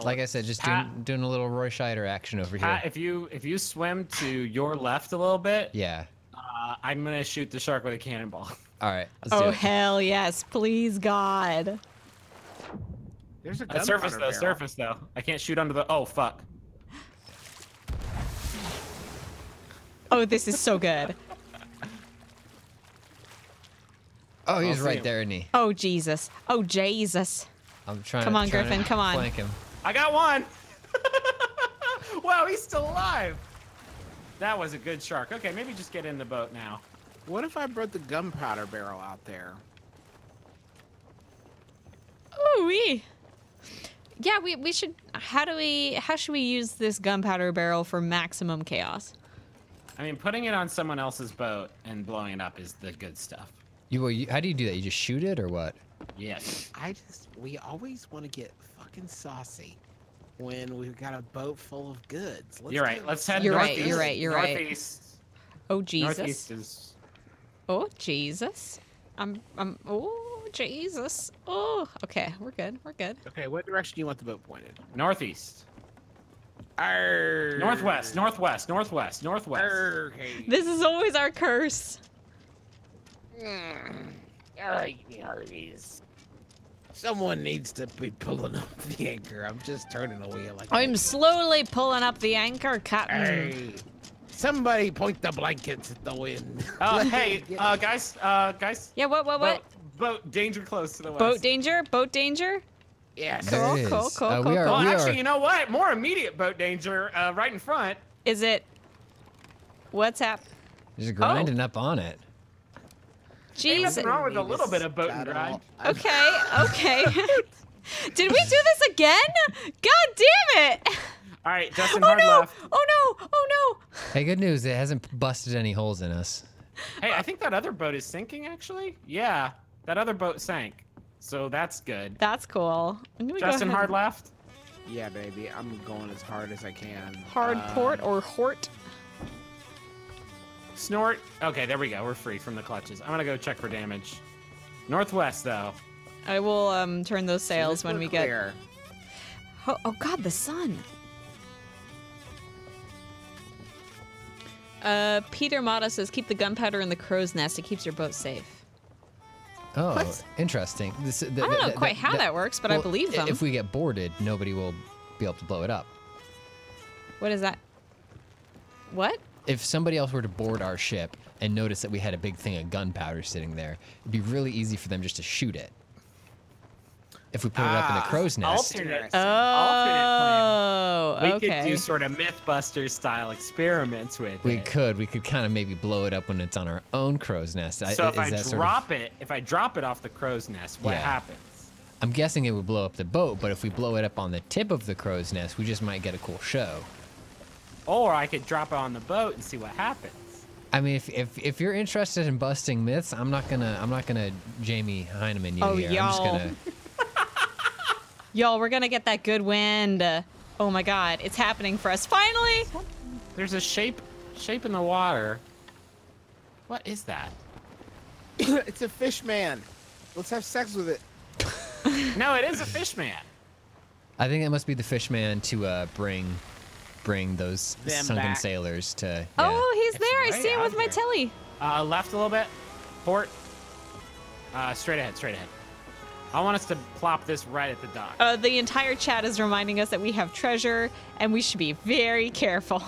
Like. I said, just Pat- doing, doing a little Roy Scheider action over here. Pat, if you if you swim to your left a little bit, yeah. uh, I'm gonna shoot the shark with a cannonball. [laughs] All right, let's do Oh it. hell yes, please God. There's a Uh, surface though, barrel. surface though. I can't shoot under the. Oh fuck. Oh, this is so good. Oh, he's right him. there, isn't he? Oh Jesus. Oh Jesus. I'm trying. Come on, trying to Griffin, come on. Flank him. I got one. [laughs] wow, he's still alive. That was a good shark. Okay, maybe just get in the boat now. What if I brought the gunpowder barrel out there? Ooh wee. Yeah, we, we should how do we how should we use this gunpowder barrel for maximum chaos? I mean, putting it on someone else's boat and blowing it up is the good stuff. You, well, you, how do you do that? You just shoot it or what? Yes. I just we always want to get fucking saucy when we've got a boat full of goods. Let's You're right. Let's head You're right, you're right, you're right. northeast. Oh Jesus. Northeast is. Oh Jesus. I'm I'm oh Jesus. Oh okay, we're good. We're good. Okay, what direction do you want the boat pointed? Northeast. Arr. Northwest, northwest, northwest, northwest. Okay. This is always our curse. Hmm. Someone needs to be pulling up the anchor. I'm just turning the wheel like I'm slowly pulling up the anchor, Captain. Hey, somebody point the blankets at the wind. [laughs] Uh, hey, uh, guys, uh, guys. Yeah, what what what? Boat, boat, danger close to the west. Boat danger? Boat danger? yes. There Cool, cool, cool, Uh, cool, we are, cool. Well, we actually, are, you know what? More immediate boat danger, uh, right in front. Is it what's hap just grinding up on it. Ain't Jeez. nothing wrong with a little bit of boat and grind. Okay, [laughs] okay. [laughs] Did we do this again? God damn it! All right, Justin Oh hard no! left. Oh no! Oh no! Hey, good news. It hasn't busted any holes in us. Hey, I think that other boat is sinking. Actually, yeah, that other boat sank. So that's good. That's cool. I'm gonna Justin go hard left. Yeah, baby. I'm going as hard as I can. Hard Uh, port or hort? Snort. Okay, there we go. We're free from the clutches. I'm gonna go check for damage. Northwest though. I will um turn those sails this when we're we get. clear. Oh, oh God, the sun. Uh, Peter Mata says, "Keep the gunpowder in the crow's nest. It keeps your boat safe." Oh, What? interesting. This, I don't know quite how that works, but I believe i- them. If we get boarded, nobody will be able to blow it up. What is that? What? If somebody else were to board our ship and notice that we had a big thing of gunpowder sitting there, it'd be really easy for them just to shoot it. If we put it up in a Ah, crow's nest. Alternate. Oh, alternate plan. We okay. could do sort of MythBusters style experiments with We it. could. We could kind of maybe blow it up when it's on our own crow's nest. I- So if is I that sort of- drop it, if I drop it off the crow's nest, what Yeah. happens? I'm guessing it would blow up the boat, but if we blow it up on the tip of the crow's nest, we just might get a cool show. Or I could drop it on the boat and see what happens. I mean, if, if if you're interested in busting myths, I'm not gonna I'm not gonna Jamie Hyneman you Oh, here. I'm just y'all. gonna [laughs] Y'all, we're gonna get that good wind. Uh, oh my God, it's happening for us finally. There's a shape shape in the water. What is that? [coughs] it's a fish man. Let's have sex with it. [laughs] No, it is a fish man. I think it must be the fishman to uh, bring bring those Them sunken back. sailors to. Yeah. Oh, he's It's there. I see him out with my there. telly. Uh, left a little bit. Port. Uh, straight ahead, straight ahead. I want us to plop this right at the dock. Uh, the entire chat is reminding us that we have treasure and we should be very careful.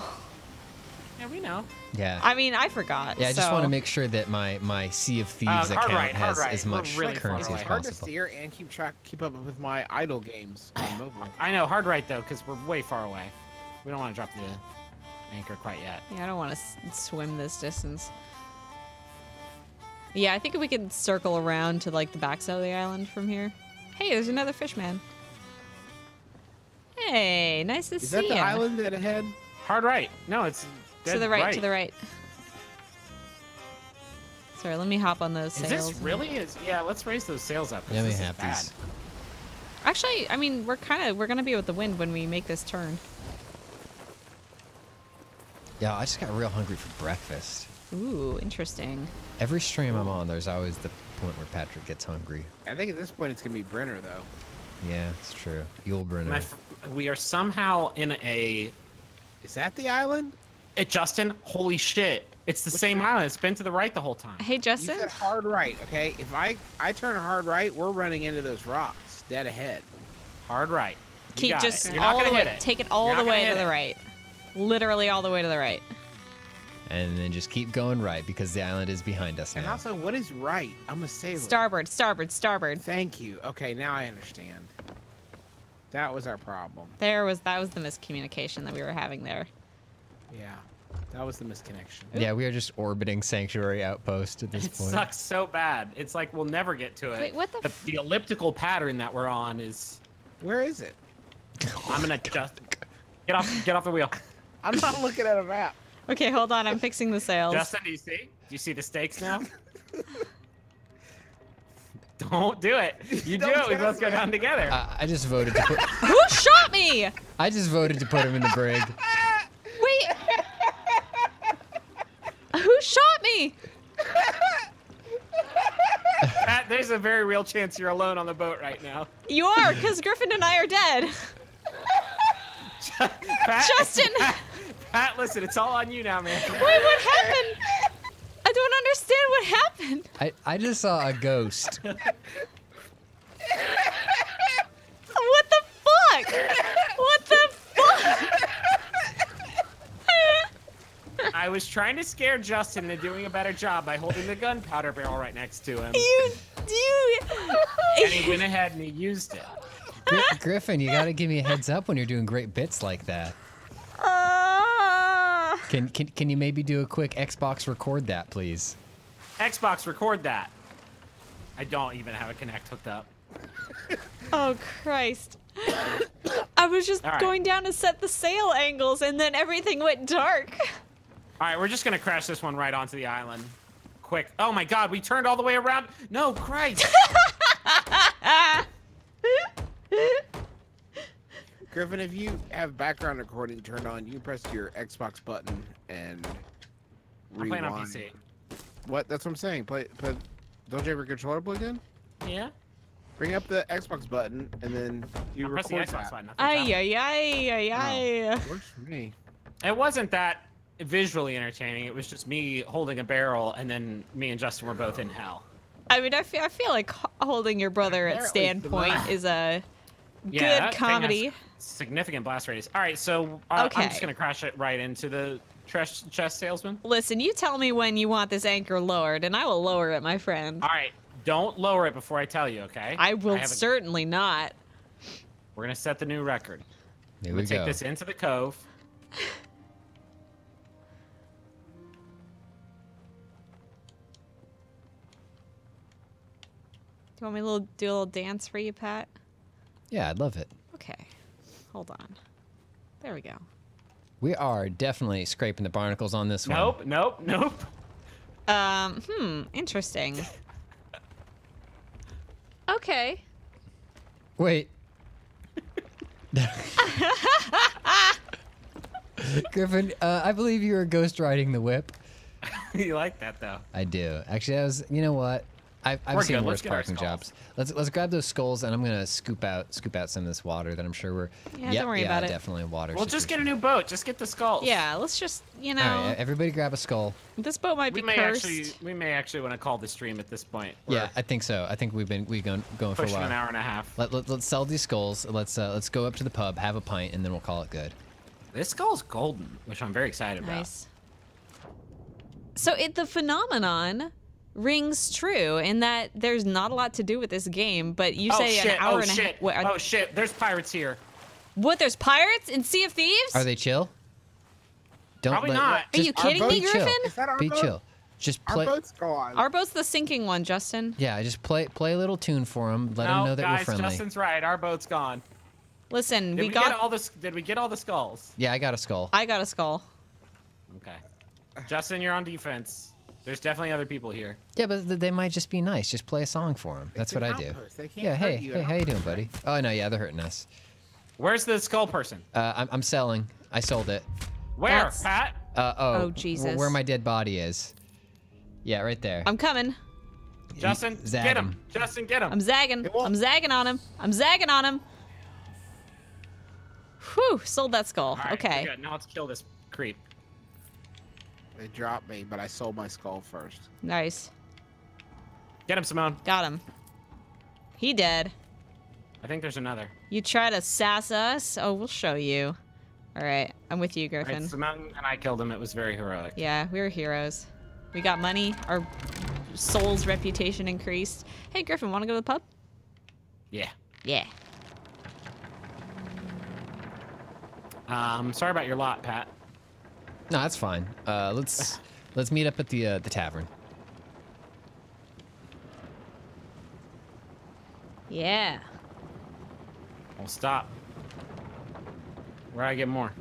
Yeah, we know. Yeah. I mean, I forgot. yeah, I just want to make sure that my my Sea of Thieves Uh, account right, has right. as much really currency away. as It's hard to steer and keep track, keep up with my idle games on mobile. I know, hard right though, because we're way far away. We don't want to drop the anchor quite yet. Yeah, I don't want to swim this distance. Yeah, I think we could circle around to like the backside of the island from here. Hey, there's another fish man. Hey, nice to Is see that the ya. island that ahead? Hard right. No, it's To the right, to the right. Sorry, let me hop on those sails. Is sails. this really? Is yeah. Let's raise those sails up. Yeah, we have these. Actually, I mean, we're kind of we're gonna be with the wind when we make this turn. Yeah, I just got real hungry for breakfast. Ooh, interesting. Every stream I'm on, there's always the point where Patrick gets hungry. I think at this point it's gonna be Brenner though. Yeah, it's true. Yul Brynner. My f- we are somehow in a. Is that the island? It Justin, holy shit! It's the same island. It's been to the right the whole time. Hey, You Justin. said hard right, okay? If I I turn hard right, we're running into those rocks dead ahead. Hard right. You Keep got just it. You're not all gonna the way. hit it. Take it all the way to hit the right. Literally all the way to the right. And then just keep going right because the island is behind us now. And now. also, what is right? I'm a sailor. Starboard, starboard, starboard. Thank you. Okay, now I understand. That was our problem. There was that was the miscommunication that we were having there. Yeah, that was the misconnection. Yeah, we are just orbiting Sanctuary Outpost at this It point. It sucks so bad. It's like we'll never get to it. Wait, what the The, f- the elliptical pattern that we're on is. Where is it? I'm gonna [laughs] just get off. Get off the wheel. I'm not looking at a map. Okay, hold on. I'm fixing the sails. Justin, do you see? Do you see the stakes now? [laughs] Don't do it. You do it. We both go me. down together. I, I just voted to put. [laughs] Who shot me? I just voted to put him in the brig. Wait. Who shot me? Pat, there's a very real chance you're alone on the boat right now. You are, because Griffin and I are dead. [laughs] Pat, Justin! Pat, Pat, listen, it's all on you now, man. Wait, what happened? I don't understand what happened. I, I just saw a ghost. What the fuck? What the fuck? I was trying to scare Justin into doing a better job by holding the gunpowder barrel right next to him. You, you. And he went ahead and he used it. Gri- Griffin, you gotta give me a heads up when you're doing great bits like that. Can, can, can you maybe do a quick Xbox record that, please? Xbox, record that. I don't even have a Kinect hooked up. [laughs] oh Christ. [coughs] I was just All right. going down to set the sail angles and then everything went dark. All right, we're just gonna crash this one right onto the island. Quick. Oh my God, we turned all the way around. No, Christ. [laughs] Griffin, if you have background recording turned on, you press your Xbox button and rewind. I'm playing on. PC. What? That's what I'm saying. Play, but don't you have your controller plugged in? Yeah. Bring up the Xbox button and then you I'm pressing the record Xbox that. button. nothing's Ay, happening. ay, ay, ay, oh, ay. Works for me. It wasn't that visually entertaining. It was just me holding a barrel, and then me and Justin were both in hell. I mean, I feel, I feel like holding your brother at standpoint is a Yeah, good that thing has comedy. Significant blast radius. All right, so uh, I'm just gonna crash it right into the trash chest salesman. Listen, you tell me when you want this anchor lowered, and I will lower it, my friend. All right, don't lower it before I tell you, okay? I will have a- certainly not. We're gonna set the new record. Here I'm we gonna take go. this into the cove. [laughs] Do you want me to do a little dance for you, Pat? Yeah, I'd love it. Okay. Hold on. There we go. We are definitely scraping the barnacles on this one. Nope, nope, nope. Um, hmm, interesting. Okay. Wait. [laughs] Griffin, uh, I believe you were ghost riding the whip. [laughs] you like that though? I do. Actually, I was. You know what? I've, I've seen good. worse Let's get our parking jobs. Let's let's grab those skulls, and I'm gonna scoop out scoop out some of this water that I'm sure we're. Yeah, Yep, don't worry yeah, about it. definitely water. Stuff. Well, just get a new boat. Just get the skulls. Yeah, let's just, you know, All right, everybody, grab a skull. this boat might We be may cursed. actually, we may actually want to call the stream at this point. Yeah, We're I think so. I think we've been we going going for a pushing while. an hour and a half. Let, let, let's sell these skulls. Let's uh, let's go up to the pub, have a pint, and then we'll call it good. This skull's golden, which I'm very excited about. Nice. So it the phenomenon rings true in that there's not a lot to do with this game, but you oh say shit! an hour oh and a shit! half. What, oh shit! There's pirates here. what? There's pirates in Sea of Thieves? Are they chill? Don't Probably let- not. Are you kidding me, be chill. Griffin? Is that Be boat? chill. Just play. Our play. boat's gone. Our boat's the sinking one, Justin. Yeah, just play play a little tune for them. Let them no, know that guys, we're friendly. Justin's right. Our boat's gone. Listen, Did we, we, got. get all the? s- Did we get all the skulls? Yeah, I got a skull. I got a skull. Okay. Justin, you're on defense. There's definitely other people here. Yeah, but they might just be nice. Just play a song for them. That's what I do. outpost. They can't Yeah, hey, you hey, how you doing, buddy? Oh no, yeah, they're hurting us. Where's the skull person? Uh, I'm, I'm selling. I sold it. Where, That's- Pat? Uh, oh, Oh, Jesus. Where my dead body is. Yeah, right there. I'm coming. Justin, zag get him. him. Justin, get him. I'm zagging. I'm zagging on him. I'm zagging on him. Whew, sold that skull. All right, okay. good. Now let's kill this creep. They dropped me, but I sold my skull first. Nice. Get him, Simone. Got him. He dead. I think there's another. You try to sass us? Oh, we'll show you. All right, I'm with you, All right, Griffin. Simone and I killed him. It was very heroic. Yeah, we were heroes. We got money. Our soul's reputation increased. Hey, Griffin, want to go to the pub? Yeah. Yeah. Um, sorry about your lot, Pat. No, that's fine. Uh, let's let's meet up at the uh, the tavern. Yeah. Well, stop. Where I get more?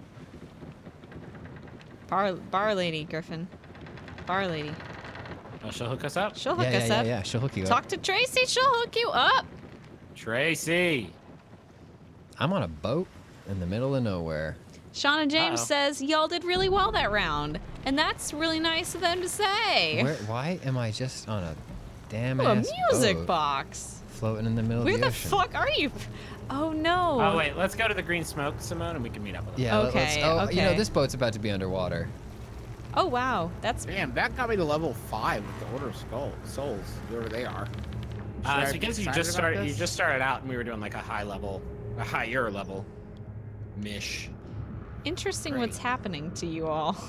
Bar bar lady, Griffin. Bar lady. Oh, she'll hook us up. She'll hook yeah, yeah, us yeah, up. yeah. She'll hook you Talk up. Talk to Tracy. She'll hook you up. Tracy. I'm on a boat in the middle of nowhere. Shauna James Uh-oh. says y'all did really well that round, and that's really nice of them to say. Where, why am I just on a damn Ooh, a music boat box. floating in the middle Where of the, the ocean? fuck are you? Oh no. Oh wait, let's go to the green smoke, Simone, and we can meet up with them. Yeah. let- let's, Okay, oh, you know okay. this boat's about to be underwater. Oh wow, that's Damn, that got me to level five with the Order of Skull Souls, whoever they are. Should Uh, I so be because you just started, you just started out, and we were doing like a high level, a higher level, mish. Interesting Great. what's happening to you all. [laughs]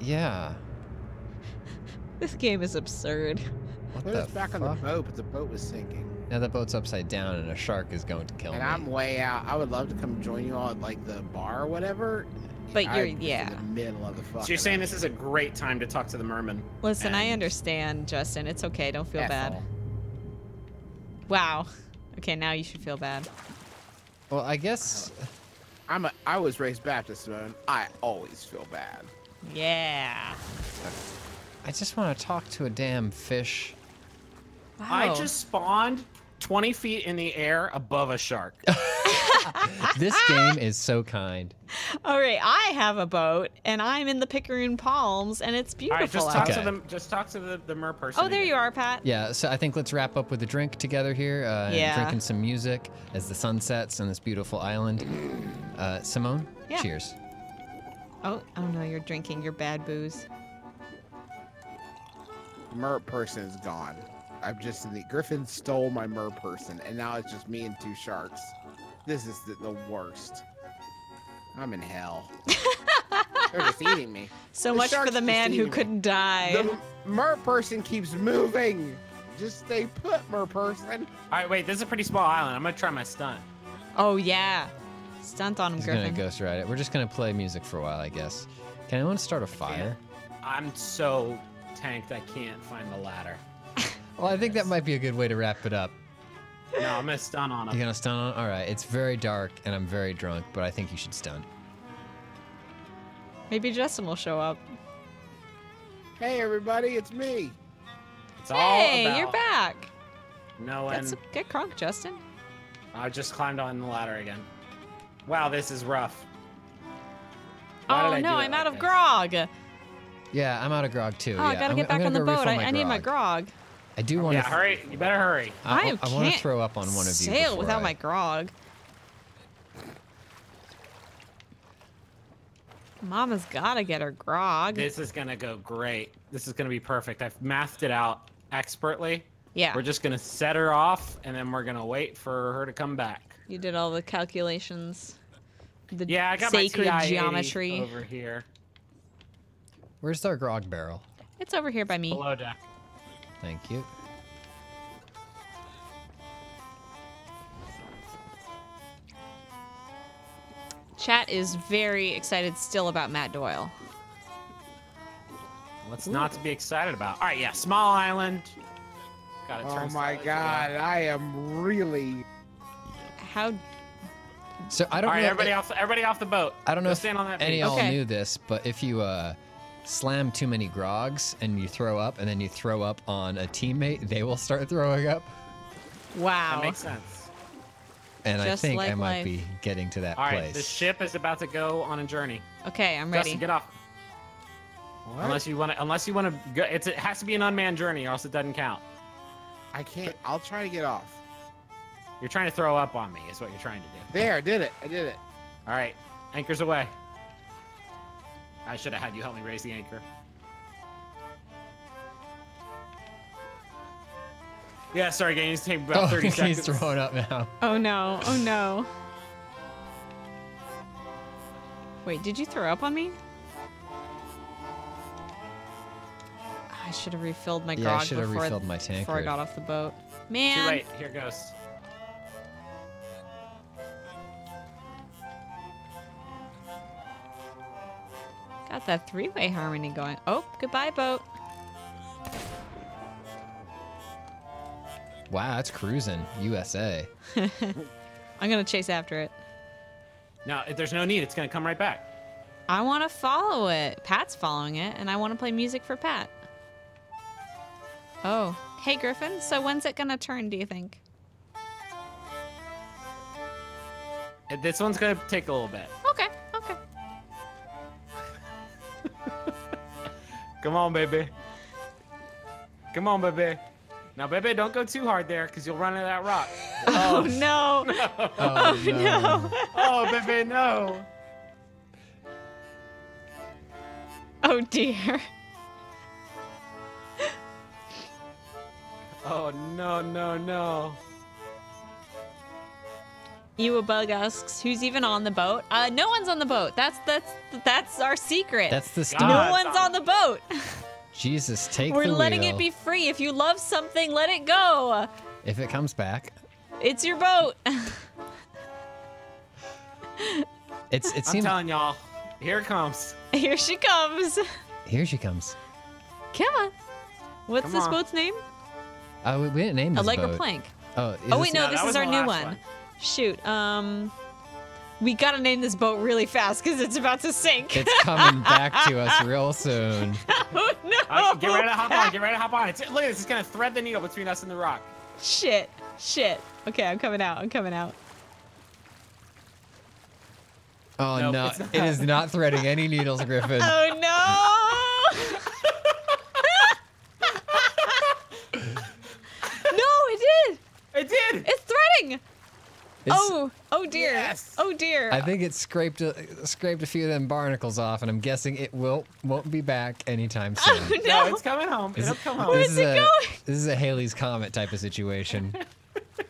Yeah. This game is absurd. What Put the us back fuck? on the boat, but the boat was sinking. Now the boat's upside down and a shark is going to kill And me. I'm way out. I would love to come join you all at like the bar or whatever. But you're- I'm yeah. in the middle of the fucking. So you're saying this is a great time to talk to the merman? Listen, I understand, Justin. It's okay. Don't feel F bad. Wow. Okay, now you should feel bad. well, I guess I'm a. I was raised Baptist, man. I always feel bad. Yeah. I just want to talk to a damn fish. Wow. I just spawned 20 feet in the air above a shark. [laughs] [laughs] This game is so kind. All right, I have a boat, and I'm in the Picaroon Palms, and it's beautiful right, just talk Okay. to them. Just talk to the the mer person. Oh, there again. you are, Pat. Yeah, so I think let's wrap up with a drink together here. Uh, Yeah. Drinking some music as the sun sets on this beautiful island. Uh, Simone, Yeah. cheers. Oh, oh no, you're drinking your bad booze. Mer person is gone. I'm just in the Griffin stole my mer person, and now it's just me and two sharks. This is the, the worst. I'm in hell. [laughs] They're just eating me. So The much for the man who me. couldn't die. The mer person keeps moving. Just stay put, mer person. All right, wait. This is a pretty small island. I'm gonna try my stunt. Oh yeah, stunt on him, He's Griffin. gonna ghost ride it. We're just gonna play music for a while, I guess. Can anyone start a fire? I'm so tanked I can't find the ladder. Well, I think that might be a good way to wrap it up. No, I'm gonna stun on him. You him. gonna stun on? All right. It's very dark and I'm very drunk, but I think you should stun. Maybe Justin will show up. Hey, everybody, it's me. It's all hey, about you're back. knowing. Get, some, get crunk, Justin. I just climbed on the ladder again. Wow, this is rough. Why oh no, I'm like out of this? grog. Oh, Yeah, I'm out of grog too. Oh, I yeah, gotta I'm, get back on the boat. I, I need my grog. Grog. I do want to. Yeah, to. hurry! You better hurry. I, I I, want to throw up on one of you. Sail without I- my grog. Mama's gotta get her grog. This is gonna go great. This is gonna be perfect. I've mathed it out expertly. yeah, We're just gonna set her off, and then we're gonna wait for her to come back. you did all the calculations. The Yeah, I got sacred my TI-80 geometry. over here. Where's our grog barrel? It's over here by me. Below deck. Thank you. Chat is very excited still about Matt Doyle. What's not to be excited about? All right, yeah, small island. Gotta Oh my slightly god, I am really. How So I don't All right, know. everybody off, everybody off the boat. I don't know Go if stand on that any beach. of y'all Okay. knew this, but if you uh, slam too many grogs and you throw up, and then you throw up on a teammate, they will start throwing up. wow. That makes sense. And I think like I might life. be getting to that All right, place. the ship is about to go on a journey. Okay, I'm ready. Justin, get off. What? Unless you want to, unless you want to go, it's, it has to be an unmanned journey, or else it doesn't count. I can't. I'll try to get off. You're trying to throw up on me, is what you're trying to do. There, I did it. I did it. All right, anchors away. I should have had you help me raise the anchor. Yeah, sorry, gang. It's taking about oh, 30 [laughs] he's seconds. throwing up now. Oh no, oh no. Wait, did you throw up on me? I should have refilled my Yeah, I grog should have before, refilled my before I got off the boat. Too late. Here goes. Got that three-way harmony going. Oh, goodbye, boat. Wow, it's cruising. USA. [laughs] I'm gonna chase after it. No, there's no need. It's gonna come right back. I want to follow it. Pat's following it, and I want to play music for Pat. Oh, hey Griffin. So when's it gonna turn? Do you think? This one's gonna take a little bit. Come on, baby. Come on, baby. Now, baby, don't go too hard there, because you'll run into that rock. [laughs] Oh, oh no! [laughs] Oh, [laughs] no. oh, baby, no. Oh dear. Oh, no, no, no. Ewa Bug asks, "Who's even on the boat?" Uh, no one's on the boat. That's that's that's our secret. That's the God. no one's on the boat. [laughs] Jesus, take We're the letting wheel. it be free. If you love something, let it go. If it comes back, It's your boat. [laughs] it's it I'm telling y'all, here it comes. Here she comes. Here she comes. Come on. What's Come this on. boat's name? Oh, we, we didn't name this Allegra boat. Plank. Oh, is Oh wait, no, No, this that is was our new one. one. Shoot. Um, we gotta name this boat really fast because it's about to sink. It's coming back to us [laughs] real soon. [laughs] oh no! All right, get ready to hop on. Get ready to hop on. It's, look at this. It's gonna thread the needle between us and the rock. Shit! Shit! Okay, I'm coming out. I'm coming out. Oh Nope, no, it's not. it is not threading any needles, [laughs] Griffin. Oh no! no, it did. It did. It's threading. It's- oh, oh dear. Yes. Oh dear. I think it scraped a, scraped a few of them barnacles off, and I'm guessing it will won't be back anytime oh, soon. Oh No, no. it's coming home. Is It'll it- come home. Where's this is it a going? this is a Halley's Comet type of situation. [laughs]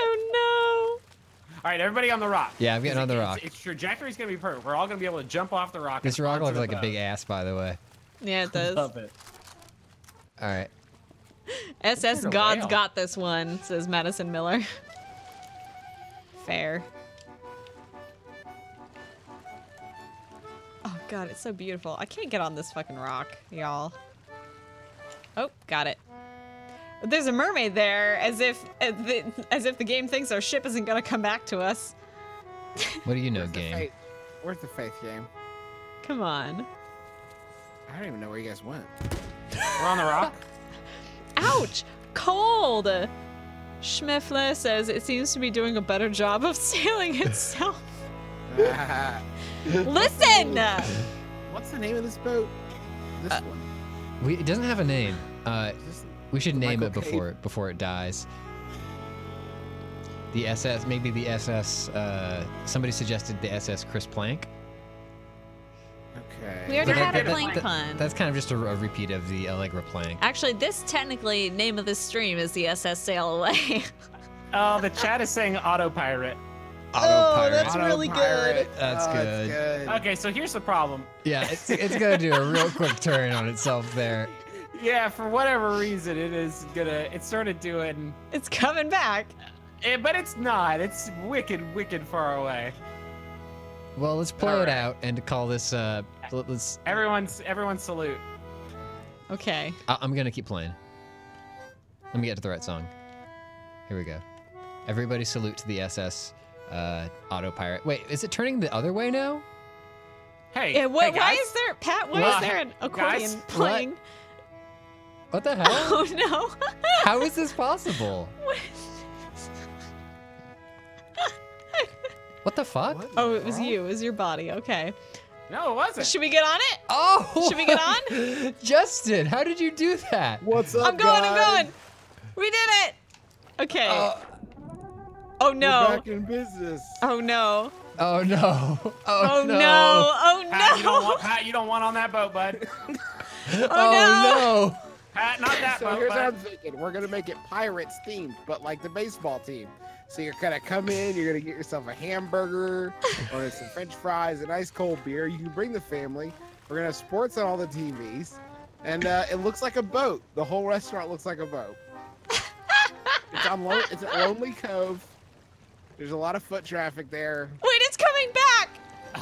oh no. All right, everybody on the rock. Yeah, I'm getting on the It's- rock. Its, trajectory's gonna be perfect. We're all gonna be able to jump off the rock. This rock looks the like a big ass, by the way. Yeah, it [laughs] does. Love it. All right. SS like a God's got this one, says Madison Miller. [laughs] Fair. Oh god, it's so beautiful. I can't get on this fucking rock, y'all. Oh, got it. There's a mermaid there, as if as the, as if the game thinks our ship isn't gonna come back to us. What do you know, Where's the game? faith? Where's the faith game? Come on. I don't even know where you guys went. We're on the rock. [laughs] Ouch! Cold! Schmiffle says it seems to be doing a better job of [laughs] sailing itself. [laughs] Listen! What's the name of this boat? This Uh, one. We, it doesn't have a name. Uh, we should name Michael it Caine? before before it dies. The SS, maybe the SS. Uh, somebody suggested the SS Chris Plank. Okay. We already But had a that- that- plank that- pun. That's kind of just a, a repeat of the Allegra Plank. Actually, this technically name of this stream is the SS Sail Away. [laughs] Oh, the chat is saying autopilot. Oh, that's Auto really pirate. good. That's Oh, good. good. Okay, so here's the problem. Yeah, it's, it's gonna do a real quick turn on itself there. [laughs] Yeah, for whatever reason, it is gonna. It started doing, It's coming back. eh, but it's not. It's wicked, wicked far away. Well, let's play it out and call this. Uh, let- let's. Everyone's, everyone salute. Okay. I- I'm gonna keep playing. Let me get to the right song. Here we go. Everybody salute to the SS uh, Auto Pirate. Wait, is it turning the other way now? Hey, Yeah, what, hey why is there, Pat? Why What? is there an accordion Guys? playing? What the [laughs] hell? Oh no. How is this possible? [laughs] What the fuck? What? oh, it was you. It was your body. Okay. No, it wasn't. Should we get on it? Oh! Should we get on? [laughs] Justin, how did you do that? What's up, I'm going. guys? I'm going. We did it. Okay. Uh, oh, oh We're no. back in business. Oh no. oh no. [laughs] Oh, Oh no. no. Oh Pat, you don't no. want Pat. You don't want on that boat, bud. [laughs] Oh, oh no. Pat, not that so boat, here's what I'm thinking. We're gonna make it pirates themed, but like the baseball team. So you're gonna come in, you're gonna get yourself a hamburger or some [laughs] French fries, a nice cold beer. You can bring the family. We're gonna have sports on all the TVs, and uh, it looks like a boat. The whole restaurant looks like a boat. it's on lo- it's at Lonely Cove. There's a lot of foot traffic there. Wait, it's coming back.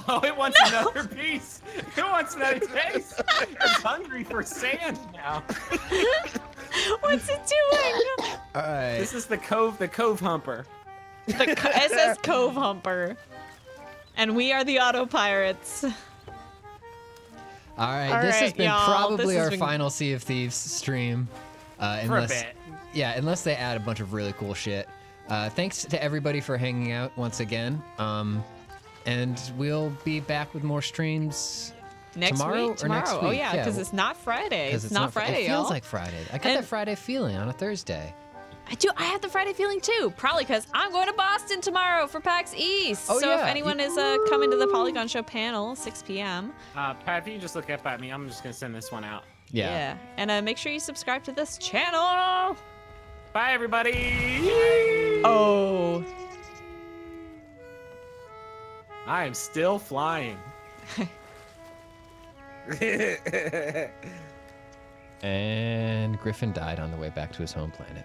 Oh, it wants another piece. It wants another taste. It's hungry for sand now. [laughs] What's it doing? All right. This is the cove, the cove humper. The co- SS Cove Humper. And we are the Auto Pirates. All right. All this has been probably has our been- final Sea of Thieves stream. Uh, For a unless, bit. Yeah, unless they add a bunch of really cool shit. Uh, thanks to everybody for hanging out once again. Um, and we'll be back with more streams Next Tomorrow or week? Tomorrow. next Oh week? yeah, Yeah, because well- it's not Friday. because It's, not, Fri- Friday, It feels y'all. like Friday. I got And- that Friday feeling on a Thursday. I do. I have the Friday feeling too. Probably because I'm going to Boston tomorrow for PAX East. Oh, so if yeah. anyone is uh, coming to the Polygon Show panel, 6 p.m. Uh, Pat, if you can just look up at me, I'm just gonna send this one out. Yeah. Yeah. And uh, make sure you subscribe to this channel. Bye, everybody. Oh. I am still flying. [laughs] [laughs] And Griffin died on the way back to his home planet.